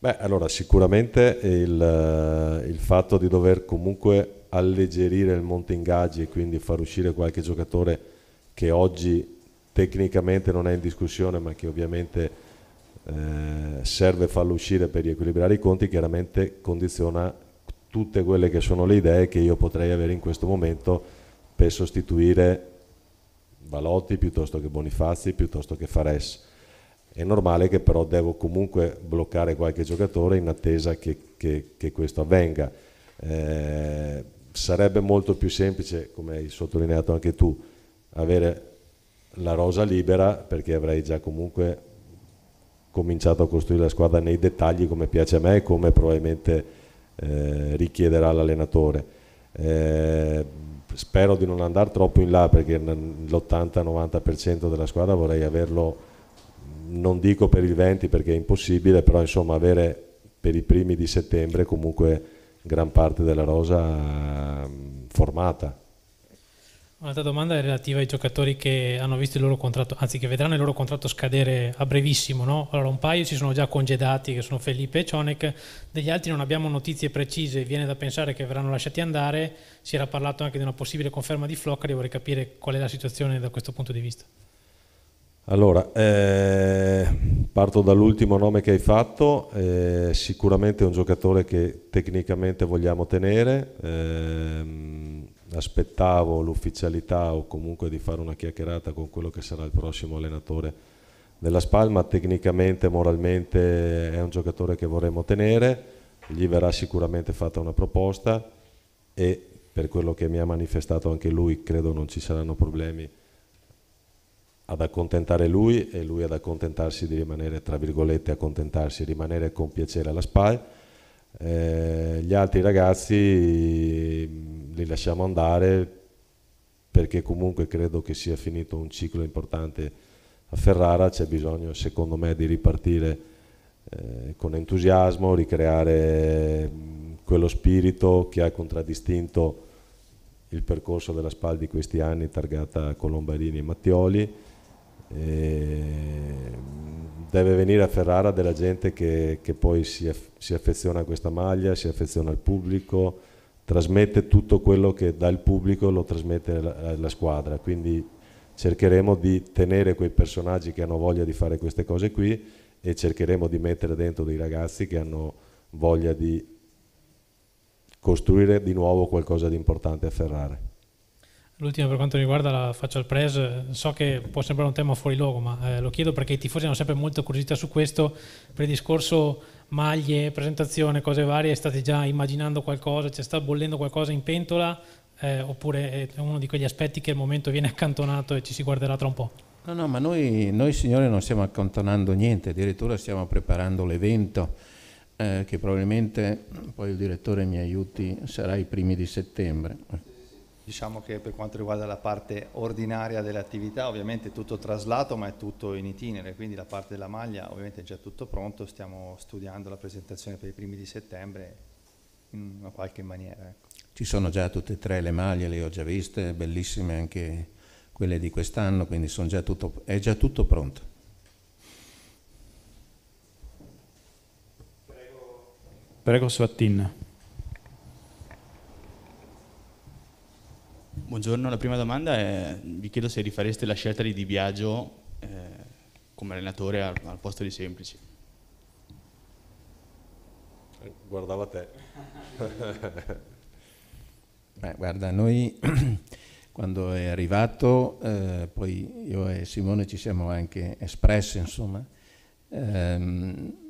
Beh, allora sicuramente il, il, fatto di dover comunque alleggerire il monte ingaggi e quindi far uscire qualche giocatore che oggi tecnicamente non è in discussione ma che ovviamente eh, serve farlo uscire per riequilibrare i conti, chiaramente condiziona tutte quelle che sono le idee che io potrei avere in questo momento per sostituire Valotti piuttosto che Bonifazzi, piuttosto che Fares è normale che però devo comunque bloccare qualche giocatore in attesa che, che, che questo avvenga. Eh, sarebbe molto più semplice, come hai sottolineato anche tu, avere la rosa libera perché avrei già comunque cominciato a costruire la squadra nei dettagli come piace a me e come probabilmente eh, richiederà l'allenatore. Eh, spero di non andare troppo in là perché l'80-90% della squadra vorrei averlo non dico per il 20 perché è impossibile, però insomma avere per i primi di settembre comunque gran parte della rosa mm, formata. Un'altra domanda è relativa ai giocatori che hanno visto il loro contratto, anzi che vedranno il loro contratto scadere a brevissimo, no? Allora un paio ci sono già congedati che sono Felipe e Cionek, degli altri non abbiamo notizie precise, viene da pensare che verranno lasciati andare, si era parlato anche di una possibile conferma di Floccari, vorrei capire qual è la situazione da questo punto di vista. Allora, eh, parto dall'ultimo nome che hai fatto, eh, sicuramente è un giocatore che tecnicamente vogliamo tenere, eh, aspettavo l'ufficialità o comunque di fare una chiacchierata con quello che sarà il prossimo allenatore della Spalma, tecnicamente moralmente è un giocatore che vorremmo tenere, gli verrà sicuramente fatta una proposta e per quello che mi ha manifestato anche lui credo non ci saranno problemi ad accontentare lui e lui ad accontentarsi di rimanere, tra virgolette, accontentarsi, rimanere con piacere alla SPAE. Eh, gli altri ragazzi li lasciamo andare perché comunque credo che sia finito un ciclo importante a Ferrara, c'è bisogno secondo me di ripartire eh, con entusiasmo, ricreare quello spirito che ha contraddistinto il percorso della SPAL di questi anni targata Colombarini e Mattioli deve venire a Ferrara della gente che, che poi si, si, affeziona a questa maglia, si affeziona al pubblico, trasmette tutto quello che dà il pubblico lo trasmette la, la squadra, quindi cercheremo di tenere quei personaggi che hanno voglia di fare queste cose qui e cercheremo di mettere dentro dei ragazzi che hanno voglia di costruire di nuovo qualcosa di importante a Ferrara. L'ultima per quanto riguarda la Faccial Press, so che può sembrare un tema fuori luogo, ma eh, lo chiedo perché i tifosi hanno sempre molta curiosità su questo. Per il discorso maglie, presentazione, cose varie, state già immaginando qualcosa, ci sta bollendo qualcosa in pentola eh, oppure è uno di quegli aspetti che al momento viene accantonato e ci si guarderà tra un po'? No, no, ma noi, noi signori non stiamo accantonando niente, addirittura stiamo preparando l'evento eh, che probabilmente, poi il direttore mi aiuti, sarà i primi di settembre Diciamo che per quanto riguarda la parte ordinaria delle attività, ovviamente è tutto traslato, ma è tutto in itinere, quindi la parte della maglia ovviamente è già tutto pronto, stiamo studiando la presentazione per i primi di settembre in una qualche maniera. Ecco. Ci sono già tutte e tre le maglie, le ho già viste, bellissime anche quelle di quest'anno, quindi già tutto, è già tutto pronto. Prego, Prego Suattin. Buongiorno, la prima domanda è, vi chiedo se rifareste la scelta di Di Biagio eh, come allenatore al, al posto di Semplici. Guardava te. Beh, guarda, noi quando è arrivato, eh, poi io e Simone ci siamo anche espressi, insomma, ehm,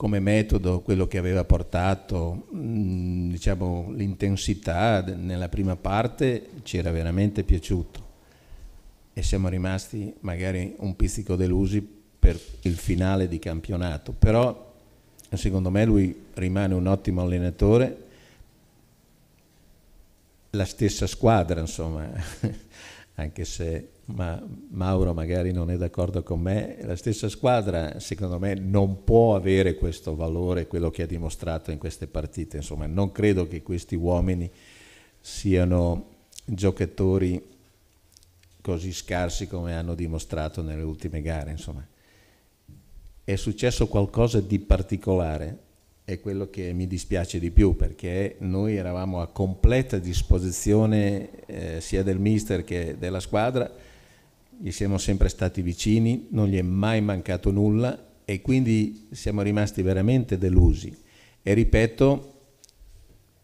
come metodo quello che aveva portato, mm, diciamo, l'intensità nella prima parte ci era veramente piaciuto. E siamo rimasti magari un pizzico delusi per il finale di campionato, però secondo me lui rimane un ottimo allenatore, la stessa squadra insomma, anche se ma Mauro magari non è d'accordo con me, la stessa squadra secondo me non può avere questo valore, quello che ha dimostrato in queste partite, insomma non credo che questi uomini siano giocatori così scarsi come hanno dimostrato nelle ultime gare, insomma. È successo qualcosa di particolare, è quello che mi dispiace di più perché noi eravamo a completa disposizione eh, sia del mister che della squadra, gli siamo sempre stati vicini, non gli è mai mancato nulla e quindi siamo rimasti veramente delusi. E ripeto,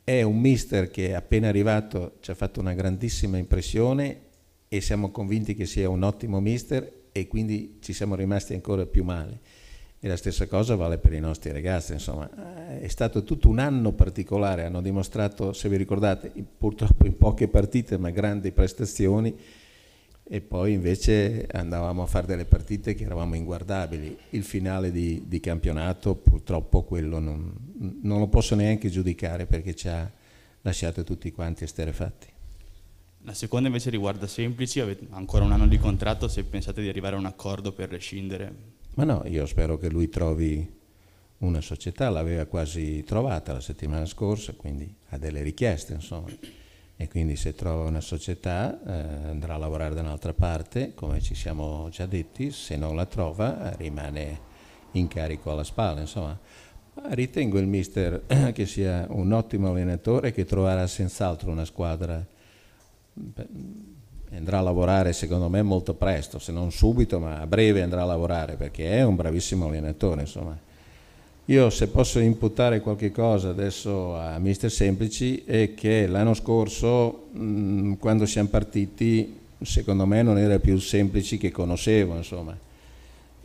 è un mister che appena arrivato ci ha fatto una grandissima impressione e siamo convinti che sia un ottimo mister e quindi ci siamo rimasti ancora più male. E la stessa cosa vale per i nostri ragazzi, insomma, eh, è stato tutto un anno particolare, hanno dimostrato, se vi ricordate, purtroppo in poche partite, ma grandi prestazioni, e poi invece andavamo a fare delle partite che eravamo inguardabili. Il finale di, di campionato purtroppo quello non, non, lo posso neanche giudicare perché ci ha lasciato tutti quanti esterefatti. La seconda invece riguarda Semplici, avete ancora un anno di contratto, se pensate di arrivare a un accordo per rescindere ma no, io spero che lui trovi una società, l'aveva quasi trovata la settimana scorsa, quindi ha delle richieste, insomma. E quindi se trova una società eh, andrà a lavorare da un'altra parte, come ci siamo già detti, se non la trova rimane in carico alla spalla, insomma. ritengo il mister che sia un ottimo allenatore che troverà senz'altro una squadra andrà a lavorare secondo me molto presto, se non subito, ma a breve andrà a lavorare perché è un bravissimo allenatore. Insomma. Io se posso imputare qualche cosa adesso a Mister Semplici è che l'anno scorso, mh, quando siamo partiti, secondo me non era più Semplici che conoscevo.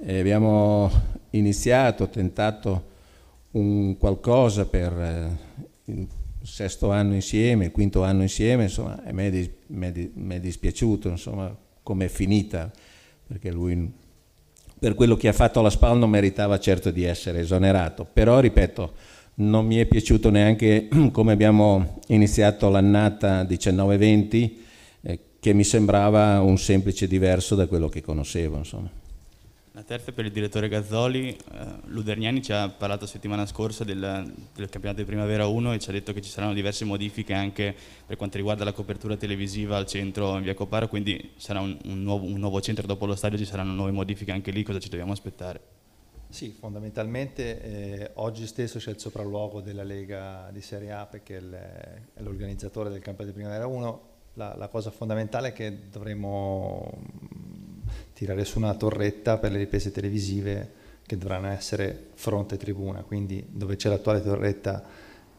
Abbiamo iniziato, tentato un qualcosa per... Eh, sesto anno insieme, il quinto anno insieme, insomma, e mi è, dispiaciuto, insomma, come è finita, perché lui per quello che ha fatto alla SPAL non meritava certo di essere esonerato, però ripeto, non mi è piaciuto neanche come abbiamo iniziato l'annata 19-20, eh, che mi sembrava un semplice diverso da quello che conoscevo, insomma. La terza per il direttore Gazzoli, eh, Luderniani ci ha parlato settimana scorsa del, del, campionato di Primavera 1 e ci ha detto che ci saranno diverse modifiche anche per quanto riguarda la copertura televisiva al centro in via Coparo, quindi sarà un, un, nuovo, un nuovo, centro dopo lo stadio, ci saranno nuove modifiche anche lì, cosa ci dobbiamo aspettare? Sì, fondamentalmente eh, oggi stesso c'è il sopralluogo della Lega di Serie A perché è l'organizzatore del campionato di Primavera 1, la, la cosa fondamentale è che dovremo tirare su una torretta per le riprese televisive che dovranno essere fronte tribuna, quindi dove c'è l'attuale torretta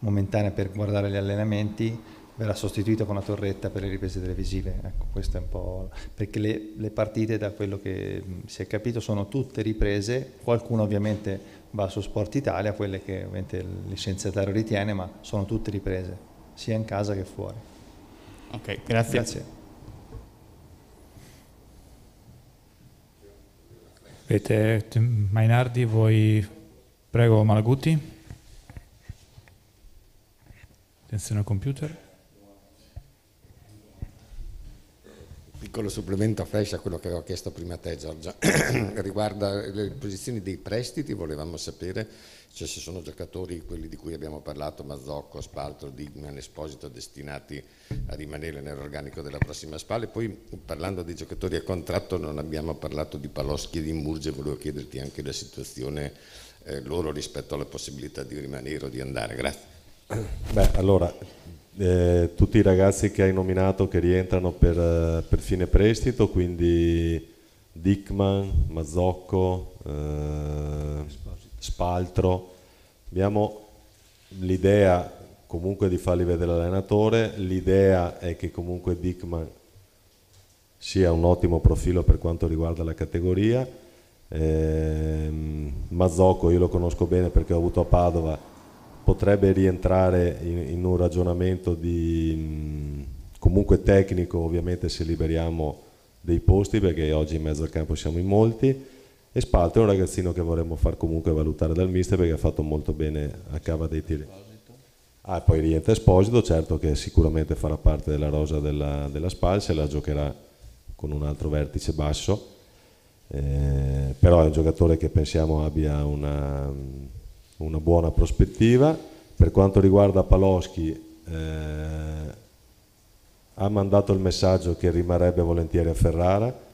momentanea per guardare gli allenamenti verrà sostituita con una torretta per le riprese televisive. Ecco, questo è un po' perché le, le partite, da quello che si è capito, sono tutte riprese, qualcuno ovviamente va su Sport Italia, quelle che ovviamente il licenziatario ritiene, ma sono tutte riprese, sia in casa che fuori. Ok, grazie. grazie. Avete Mainardi, voi prego Malaguti. Attenzione al computer. Piccolo supplemento a flash a quello che avevo chiesto prima a te Giorgia, riguarda le posizioni dei prestiti, volevamo sapere cioè se sono giocatori, quelli di cui abbiamo parlato, Mazzocco, Spaltro, Digman, Esposito, destinati a rimanere nell'organico della prossima Spal. E poi parlando di giocatori a contratto non abbiamo parlato di Paloschi e di Murge, volevo chiederti anche la situazione eh, loro rispetto alla possibilità di rimanere o di andare. Grazie. Beh, allora, eh, tutti i ragazzi che hai nominato che rientrano per, per fine prestito, quindi Dickman, Mazzocco, eh, Spaltro. Abbiamo l'idea comunque di farli vedere l'allenatore, l'idea è che comunque Dickman sia un ottimo profilo per quanto riguarda la categoria. Eh, Mazzocco io lo conosco bene perché ho avuto a Padova, potrebbe rientrare in, in un ragionamento di comunque tecnico ovviamente se liberiamo dei posti perché oggi in mezzo al campo siamo in molti e Spalto è un ragazzino che vorremmo far comunque valutare dal mister perché ha fatto molto bene a cava dei tiri. Ah, poi rientra Esposito, certo che sicuramente farà parte della rosa della, della SPAL, se la giocherà con un altro vertice basso, eh, però è un giocatore che pensiamo abbia una, una buona prospettiva. Per quanto riguarda Paloschi, eh, ha mandato il messaggio che rimarrebbe volentieri a Ferrara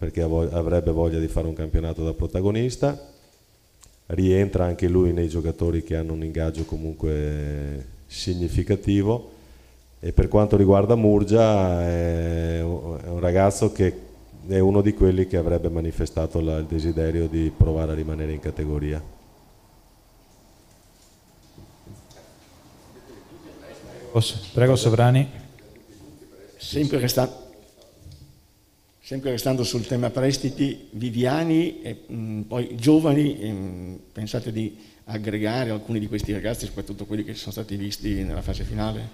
perché avrebbe voglia di fare un campionato da protagonista rientra anche lui nei giocatori che hanno un ingaggio comunque significativo e per quanto riguarda Murgia è un ragazzo che è uno di quelli che avrebbe manifestato il desiderio di provare a rimanere in categoria. Prego Sovrani. Sempre restando, Sempre restando sul tema prestiti, Viviani e mh, poi giovani, mh, pensate di aggregare alcuni di questi ragazzi, soprattutto quelli che sono stati visti nella fase finale?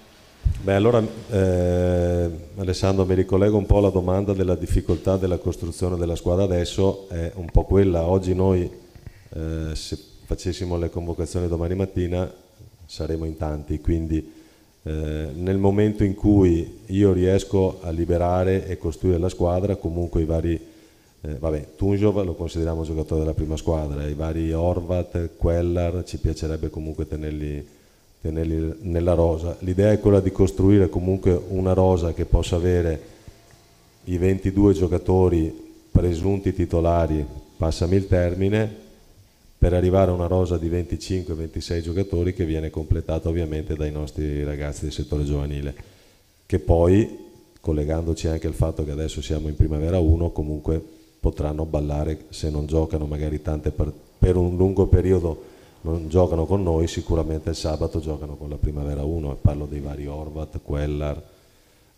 Beh, allora eh, Alessandro mi ricollego un po' alla domanda della difficoltà della costruzione della squadra adesso, è un po' quella, oggi noi eh, se facessimo le convocazioni domani mattina saremo in tanti, quindi eh, nel momento in cui io riesco a liberare e costruire la squadra, comunque i vari, eh, vabbè, Tunjov lo consideriamo giocatore della prima squadra, i vari Orvat, Quellar, ci piacerebbe comunque tenerli, tenerli nella rosa. L'idea è quella di costruire comunque una rosa che possa avere i 22 giocatori presunti titolari, passami il termine, per arrivare a una rosa di 25-26 giocatori che viene completata ovviamente dai nostri ragazzi del settore giovanile, che poi, collegandoci anche al fatto che adesso siamo in primavera 1, comunque potranno ballare se non giocano magari tante per, per un lungo periodo non giocano con noi, sicuramente il sabato giocano con la primavera 1 e parlo dei vari Orvat, Quellar,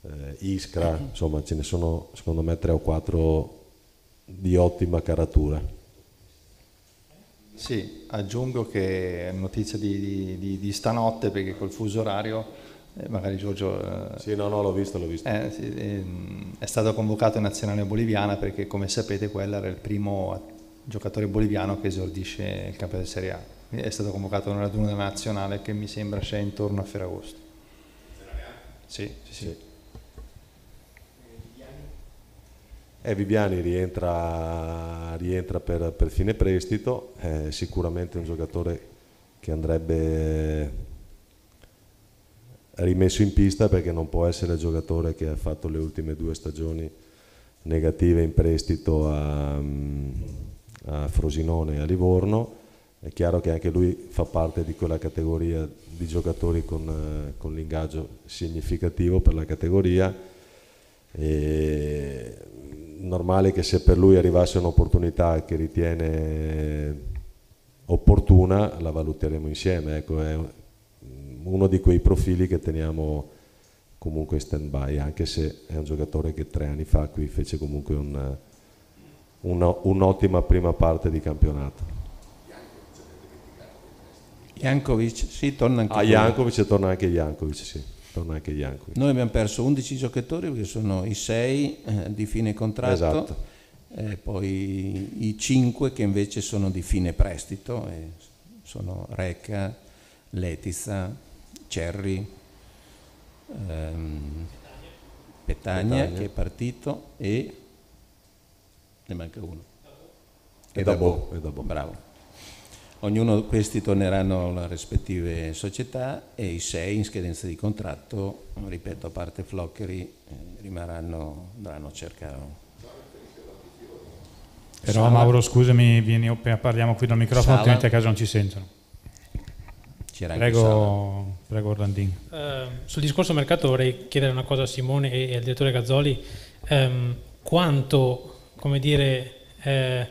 eh, Iskra, insomma ce ne sono secondo me tre o quattro di ottima caratura. Sì, aggiungo che è notizia di, di, di stanotte perché col fuso orario eh, magari Giorgio... Eh, sì, no, no, l'ho visto, l'ho visto. Eh, sì, eh, è stato convocato in nazionale boliviana perché come sapete quella era il primo giocatore boliviano che esordisce il campionato di Serie A. È stato convocato in una raduna nazionale che mi sembra sia intorno a Ferragosto. Sì, sì, sì. sì. Eh, Viviani rientra, rientra per, per, fine prestito, è sicuramente un giocatore che andrebbe rimesso in pista perché non può essere il giocatore che ha fatto le ultime due stagioni negative in prestito a, a Frosinone e a Livorno. È chiaro che anche lui fa parte di quella categoria di giocatori con, con l'ingaggio significativo per la categoria. E normale che se per lui arrivasse un'opportunità che ritiene opportuna la valuteremo insieme. Ecco, è uno di quei profili che teniamo comunque in stand by, anche se è un giocatore che tre anni fa qui fece comunque un, una, un'ottima prima parte di campionato. Jankovic, sì, torna anche A ah, Jankovic torna anche Jankovic, sì torna anche Jankovic. Noi abbiamo perso 11 giocatori che sono i 6 eh, di fine contratto, esatto. e poi i 5 che invece sono di fine prestito, sono Recca, Letizia, Cerri, ehm, Petagna, Petagna, che è partito e ne manca uno. E, e Dabo. Bravo. Ognuno di questi torneranno alle rispettive società e i sei in scadenza di contratto, ripeto, a parte Floccheri, eh, rimarranno, andranno a cercare. Però Sala. Mauro, scusami, vieni, parliamo qui dal microfono, Sala. altrimenti a casa non ci sentono. Prego, prego Orlandin. Uh, sul discorso mercato vorrei chiedere una cosa a Simone e, e al direttore Gazzoli. Um, quanto come dire, eh,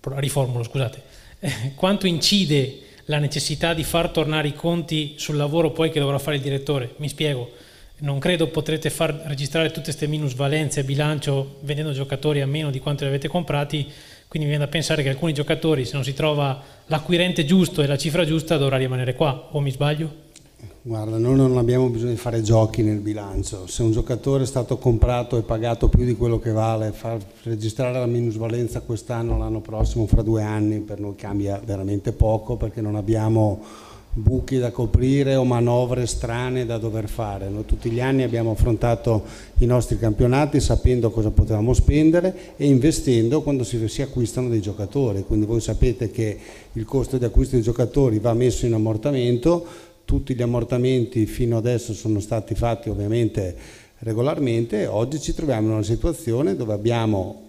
riformulo, scusate, eh, quanto incide la necessità di far tornare i conti sul lavoro poi che dovrà fare il direttore? Mi spiego, non credo potrete far registrare tutte queste minusvalenze a bilancio vendendo giocatori a meno di quanto li avete comprati, quindi mi viene da pensare che alcuni giocatori, se non si trova l'acquirente giusto e la cifra giusta, dovrà rimanere qua, o mi sbaglio? Guarda, noi non abbiamo bisogno di fare giochi nel bilancio. Se un giocatore è stato comprato e pagato più di quello che vale, far registrare la minusvalenza quest'anno, l'anno prossimo, fra due anni, per noi cambia veramente poco perché non abbiamo buchi da coprire o manovre strane da dover fare. Noi tutti gli anni abbiamo affrontato i nostri campionati sapendo cosa potevamo spendere e investendo quando si, si, acquistano dei giocatori. Quindi voi sapete che il costo di acquisto dei giocatori va messo in ammortamento tutti gli ammortamenti fino adesso sono stati fatti ovviamente regolarmente, oggi ci troviamo in una situazione dove abbiamo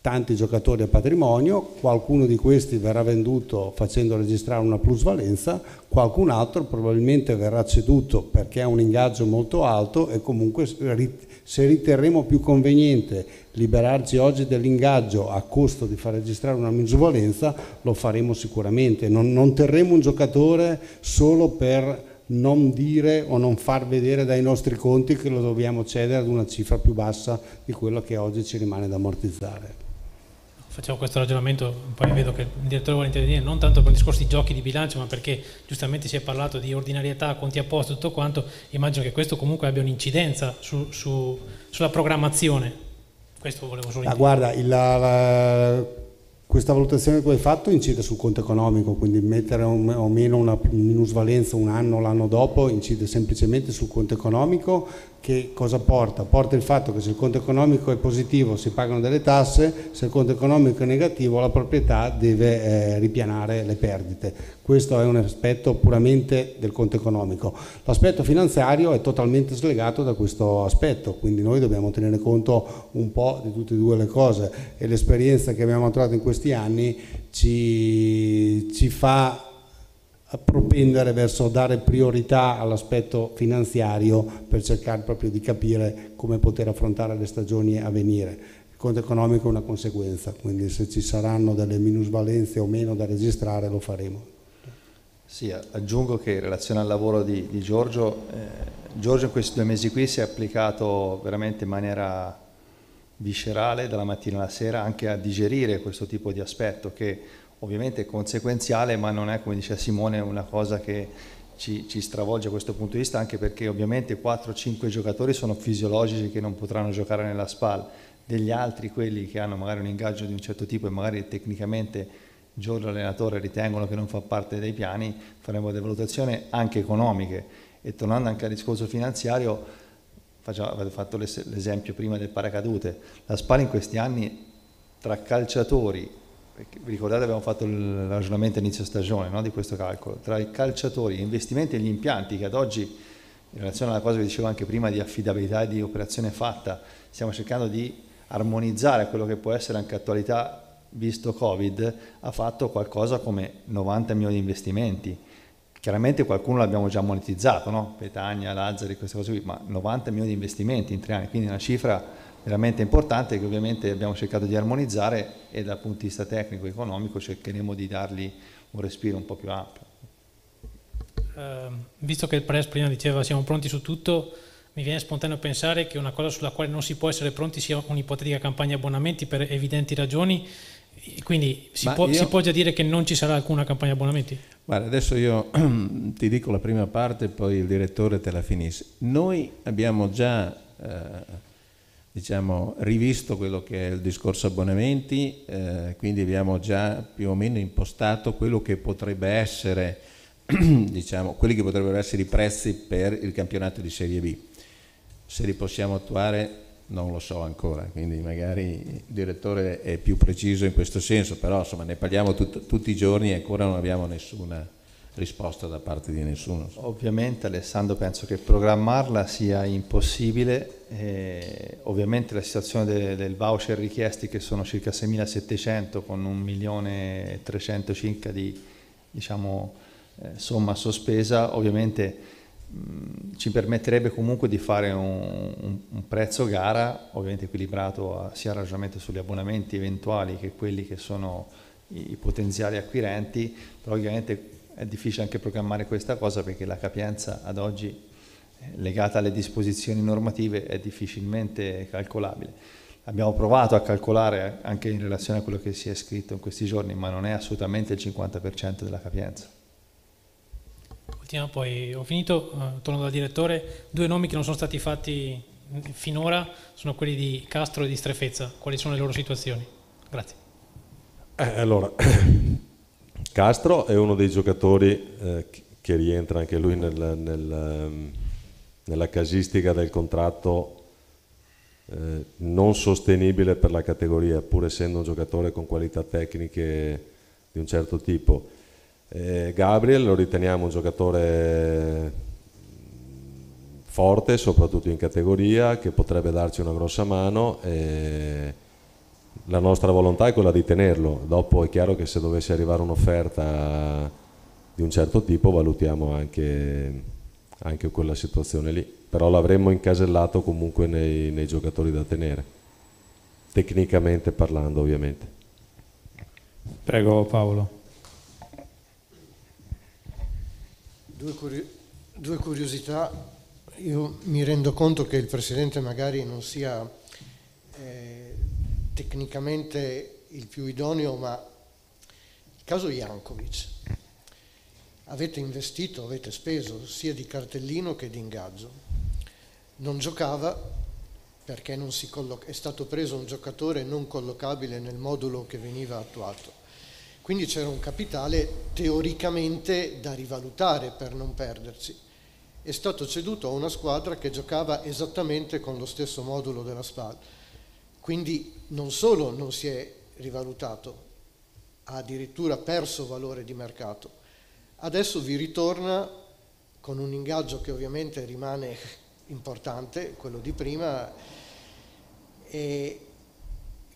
tanti giocatori a patrimonio, qualcuno di questi verrà venduto facendo registrare una plusvalenza, qualcun altro probabilmente verrà ceduto perché ha un ingaggio molto alto e comunque se riterremo più conveniente liberarci oggi dell'ingaggio a costo di far registrare una minusvalenza, lo faremo sicuramente. Non, non terremo un giocatore solo per non dire o non far vedere dai nostri conti che lo dobbiamo cedere ad una cifra più bassa di quella che oggi ci rimane da ammortizzare facciamo questo ragionamento, poi vedo che il direttore vuole intervenire, non tanto per il discorso di giochi di bilancio, ma perché giustamente si è parlato di ordinarietà, conti a posto, tutto quanto, immagino che questo comunque abbia un'incidenza su, su, sulla programmazione. Questo volevo solo dire. Ah, guarda, il, la, questa valutazione che tu hai fatto incide sul conto economico, quindi mettere o meno una minusvalenza un anno o l'anno dopo incide semplicemente sul conto economico che cosa porta? Porta il fatto che se il conto economico è positivo si pagano delle tasse, se il conto economico è negativo la proprietà deve eh, ripianare le perdite. Questo è un aspetto puramente del conto economico. L'aspetto finanziario è totalmente slegato da questo aspetto, quindi noi dobbiamo tenere conto un po' di tutte e due le cose e l'esperienza che abbiamo trovato in questi anni ci, ci fa propendere verso dare priorità all'aspetto finanziario per cercare proprio di capire come poter affrontare le stagioni a venire. Il conto economico è una conseguenza, quindi se ci saranno delle minusvalenze o meno da registrare lo faremo. Sì, aggiungo che in relazione al lavoro di, di Giorgio, eh, Giorgio in questi due mesi qui si è applicato veramente in maniera viscerale dalla mattina alla sera anche a digerire questo tipo di aspetto che ovviamente conseguenziale, ma non è, come dice Simone, una cosa che ci, ci stravolge a questo punto di vista, anche perché ovviamente 4-5 giocatori sono fisiologici che non potranno giocare nella SPAL, degli altri, quelli che hanno magari un ingaggio di un certo tipo e magari tecnicamente Giorgio l'allenatore ritengono che non fa parte dei piani, faremo delle valutazioni anche economiche. E tornando anche al discorso finanziario, avete fatto l'esempio prima del paracadute, la SPAL in questi anni tra calciatori vi ricordate abbiamo fatto il ragionamento inizio stagione no, di questo calcolo, tra i calciatori, gli investimenti e gli impianti che ad oggi, in relazione alla cosa che dicevo anche prima di affidabilità e di operazione fatta, stiamo cercando di armonizzare quello che può essere anche attualità visto Covid, ha fatto qualcosa come 90 milioni di investimenti. Chiaramente qualcuno l'abbiamo già monetizzato, no? Petagna, Lazzari, queste cose qui, ma 90 milioni di investimenti in tre anni, quindi una cifra veramente importante che ovviamente abbiamo cercato di armonizzare e dal punto di vista tecnico e economico cercheremo di dargli un respiro un po' più ampio. Uh, visto che il Press prima diceva siamo pronti su tutto, mi viene spontaneo pensare che una cosa sulla quale non si può essere pronti sia un'ipotetica campagna abbonamenti per evidenti ragioni, quindi si può, io... si può, già dire che non ci sarà alcuna campagna abbonamenti? Guarda, adesso io ti dico la prima parte e poi il direttore te la finisce. Noi abbiamo già... Eh, diciamo, rivisto quello che è il discorso abbonamenti, eh, quindi abbiamo già più o meno impostato quello che potrebbe essere, diciamo, quelli che potrebbero essere i prezzi per il campionato di Serie B. Se li possiamo attuare non lo so ancora, quindi magari il direttore è più preciso in questo senso, però insomma ne parliamo tut tutti i giorni e ancora non abbiamo nessuna risposta da parte di nessuno. Ovviamente Alessandro penso che programmarla sia impossibile, eh, ovviamente la situazione de del voucher richiesti che sono circa 6.700 con 1 milione e 300 circa di diciamo, eh, somma sospesa, ovviamente mh, ci permetterebbe comunque di fare un, un, un, prezzo gara, ovviamente equilibrato a, sia al ragionamento sugli abbonamenti eventuali che quelli che sono i, i potenziali acquirenti, però ovviamente è difficile anche programmare questa cosa perché la capienza ad oggi legata alle disposizioni normative è difficilmente calcolabile. Abbiamo provato a calcolare anche in relazione a quello che si è scritto in questi giorni, ma non è assolutamente il 50% della capienza. Ultima, poi ho finito, uh, torno dal direttore, due nomi che non sono stati fatti finora sono quelli di Castro e di Strefezza, quali sono le loro situazioni? Grazie. Eh, allora, Castro è uno dei giocatori eh, che rientra anche lui nel, nel, ehm, nella casistica del contratto eh, non sostenibile per la categoria, pur essendo un giocatore con qualità tecniche di un certo tipo. Eh, Gabriel lo riteniamo un giocatore forte, soprattutto in categoria, che potrebbe darci una grossa mano. la nostra volontà è quella di tenerlo. Dopo è chiaro che se dovesse arrivare un'offerta di un certo tipo valutiamo anche, anche quella situazione lì però l'avremmo incasellato comunque nei, nei giocatori da tenere, tecnicamente parlando ovviamente. Prego Paolo. Due, curi- due, curiosità. Io mi rendo conto che il Presidente magari non sia eh, tecnicamente il più idoneo, ma il caso Jankovic. Avete investito, avete speso sia di cartellino che di ingaggio non giocava perché colloc- è stato preso un giocatore non collocabile nel modulo che veniva attuato. Quindi c'era un capitale teoricamente da rivalutare per non perdersi. È stato ceduto a una squadra che giocava esattamente con lo stesso modulo della SPAL. Quindi non solo non si è rivalutato, ha addirittura perso valore di mercato. Adesso vi ritorna con un ingaggio che ovviamente rimane importante, quello di prima, e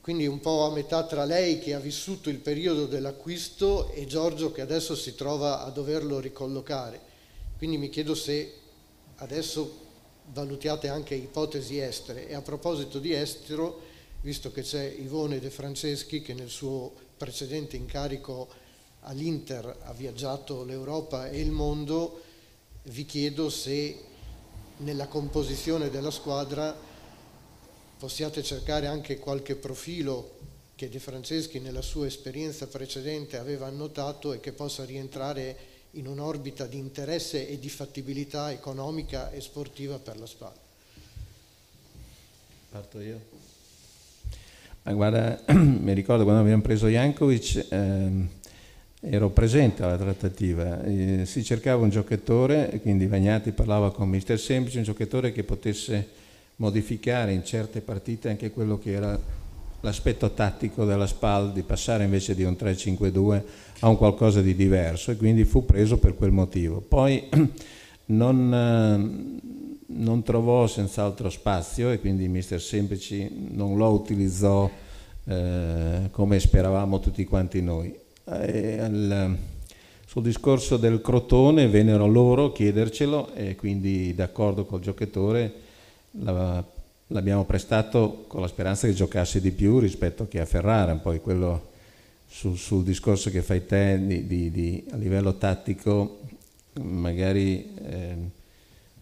quindi un po' a metà tra lei che ha vissuto il periodo dell'acquisto e Giorgio che adesso si trova a doverlo ricollocare. Quindi mi chiedo se adesso valutiate anche ipotesi estere e a proposito di estero, visto che c'è Ivone De Franceschi che nel suo precedente incarico all'Inter ha viaggiato l'Europa e il mondo, vi chiedo se nella composizione della squadra possiate cercare anche qualche profilo che De Franceschi nella sua esperienza precedente aveva annotato e che possa rientrare in un'orbita di interesse e di fattibilità economica e sportiva per la SPAL. Parto io. Ma guarda, mi ricordo quando abbiamo preso Jankovic, ehm, ero presente alla trattativa, eh, si cercava un giocatore, quindi Vagnati parlava con Mister Semplice, un giocatore che potesse modificare in certe partite anche quello che era l'aspetto tattico della SPAL, di passare invece di un 3-5-2 a un qualcosa di diverso e quindi fu preso per quel motivo. Poi non, eh, non trovò senz'altro spazio e quindi Mister Semplici non lo utilizzò eh, come speravamo tutti quanti noi al, sul discorso del Crotone vennero loro a chiedercelo e quindi d'accordo col giocatore la, l'abbiamo prestato con la speranza che giocasse di più rispetto che a Ferrara, poi quello sul, sul discorso che fai te di, di, di, a livello tattico magari eh,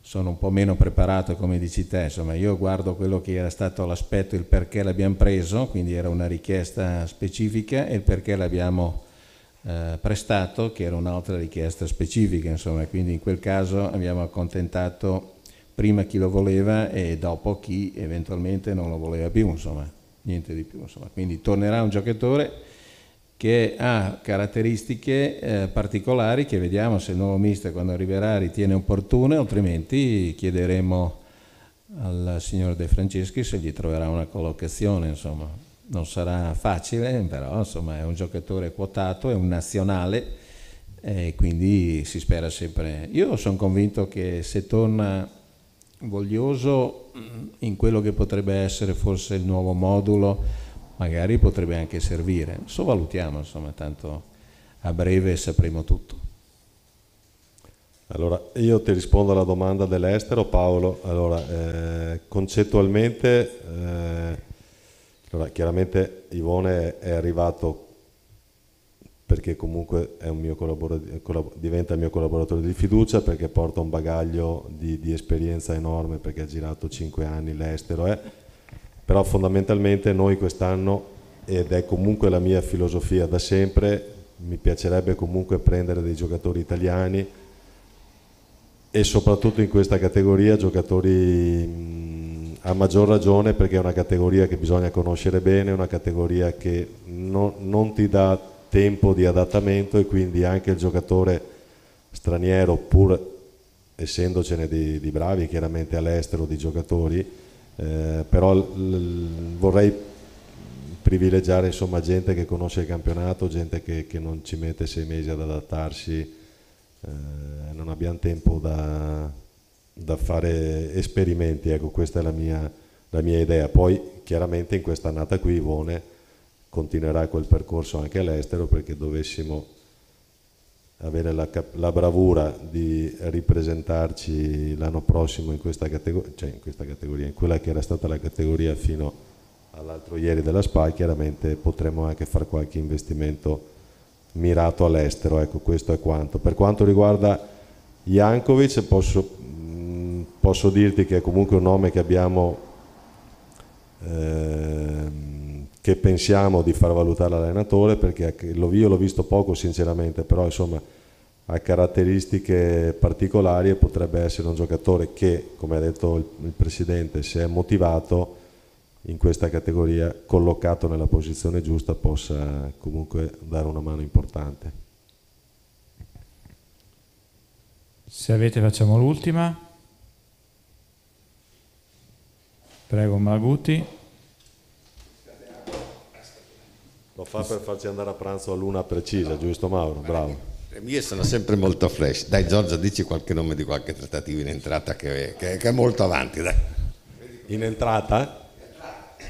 sono un po' meno preparato come dici te, insomma io guardo quello che era stato l'aspetto, il perché l'abbiamo preso, quindi era una richiesta specifica e il perché l'abbiamo eh, prestato che era un'altra richiesta specifica, insomma, quindi in quel caso abbiamo accontentato prima chi lo voleva e dopo chi eventualmente non lo voleva più, insomma, niente di più, insomma. Quindi tornerà un giocatore che ha caratteristiche eh, particolari che vediamo se il nuovo mister quando arriverà ritiene opportune, altrimenti chiederemo al signor De Franceschi se gli troverà una collocazione, insomma non sarà facile, però insomma è un giocatore quotato, è un nazionale e quindi si spera sempre. Io sono convinto che se torna voglioso mm, in quello che potrebbe essere forse il nuovo modulo, magari potrebbe anche servire. Sovvalutiamo, insomma, tanto a breve sapremo tutto. Allora, io ti rispondo alla domanda dell'estero, Paolo. Allora, eh, concettualmente, eh, allora, chiaramente Ivone è arrivato perché comunque mio diventa mio collaboratore di fiducia, perché porta un bagaglio di, di esperienza enorme, perché ha girato 5 anni l'estero. Eh. Però fondamentalmente noi quest'anno, ed è comunque la mia filosofia da sempre, mi piacerebbe comunque prendere dei giocatori italiani e soprattutto in questa categoria giocatori mh, a maggior ragione perché è una categoria che bisogna conoscere bene, una categoria che no, non ti dà tempo di adattamento e quindi anche il giocatore straniero pur essendocene di, di bravi chiaramente all'estero di giocatori eh, però l, vorrei privilegiare insomma gente che conosce il campionato gente che, che non ci mette sei mesi ad adattarsi eh, non abbiamo tempo da, da, fare esperimenti, ecco questa è la mia, la mia idea. Poi chiaramente in questa annata qui Ivone continuerà quel percorso anche all'estero perché dovessimo avere la, la, bravura di ripresentarci l'anno prossimo in questa, cioè in questa, categoria, in quella che era stata la categoria fino all'altro ieri della SPA, chiaramente potremo anche fare qualche investimento mirato all'estero, ecco questo è quanto. Per quanto riguarda Jankovic posso, posso dirti che è comunque un nome che abbiamo, eh, che pensiamo di far valutare l'allenatore perché io l'ho visto poco sinceramente, però insomma ha caratteristiche particolari e potrebbe essere un giocatore che, come ha detto il, il Presidente, se è motivato in questa categoria, collocato nella posizione giusta, possa comunque dare una mano importante. Se avete facciamo l'ultima. Prego Malaguti. Lo fa per farci andare a pranzo a luna precisa, giusto Mauro? Bravo. Le mie sono sempre molto flash. Dai Giorgio, dici qualche nome di qualche trattativa in entrata che, che, che è molto avanti. Dai. In entrata?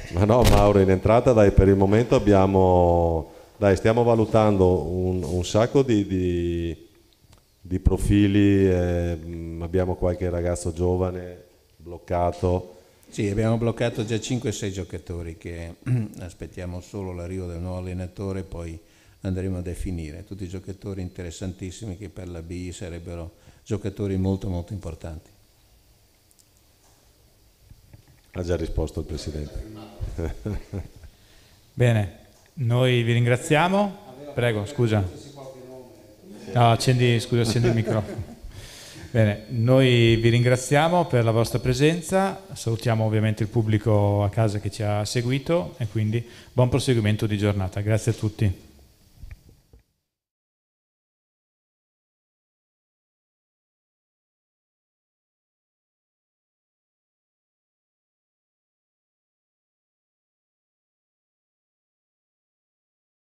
Ma no Mauro, in entrata dai, per il momento abbiamo, dai, stiamo valutando un, un sacco di, di, di profili, eh, abbiamo qualche ragazzo giovane bloccato. Sì, abbiamo bloccato già 5-6 giocatori che aspettiamo solo l'arrivo del nuovo allenatore poi andremo a definire. Tutti giocatori interessantissimi che per la B sarebbero giocatori molto molto importanti. Ha già risposto il Presidente. Bene, noi vi ringraziamo. Prego, scusa. No, accendi, scusa, accendi il microfono. Bene, noi vi ringraziamo per la vostra presenza, salutiamo ovviamente il pubblico a casa che ci ha seguito e quindi buon proseguimento di giornata. Grazie a tutti.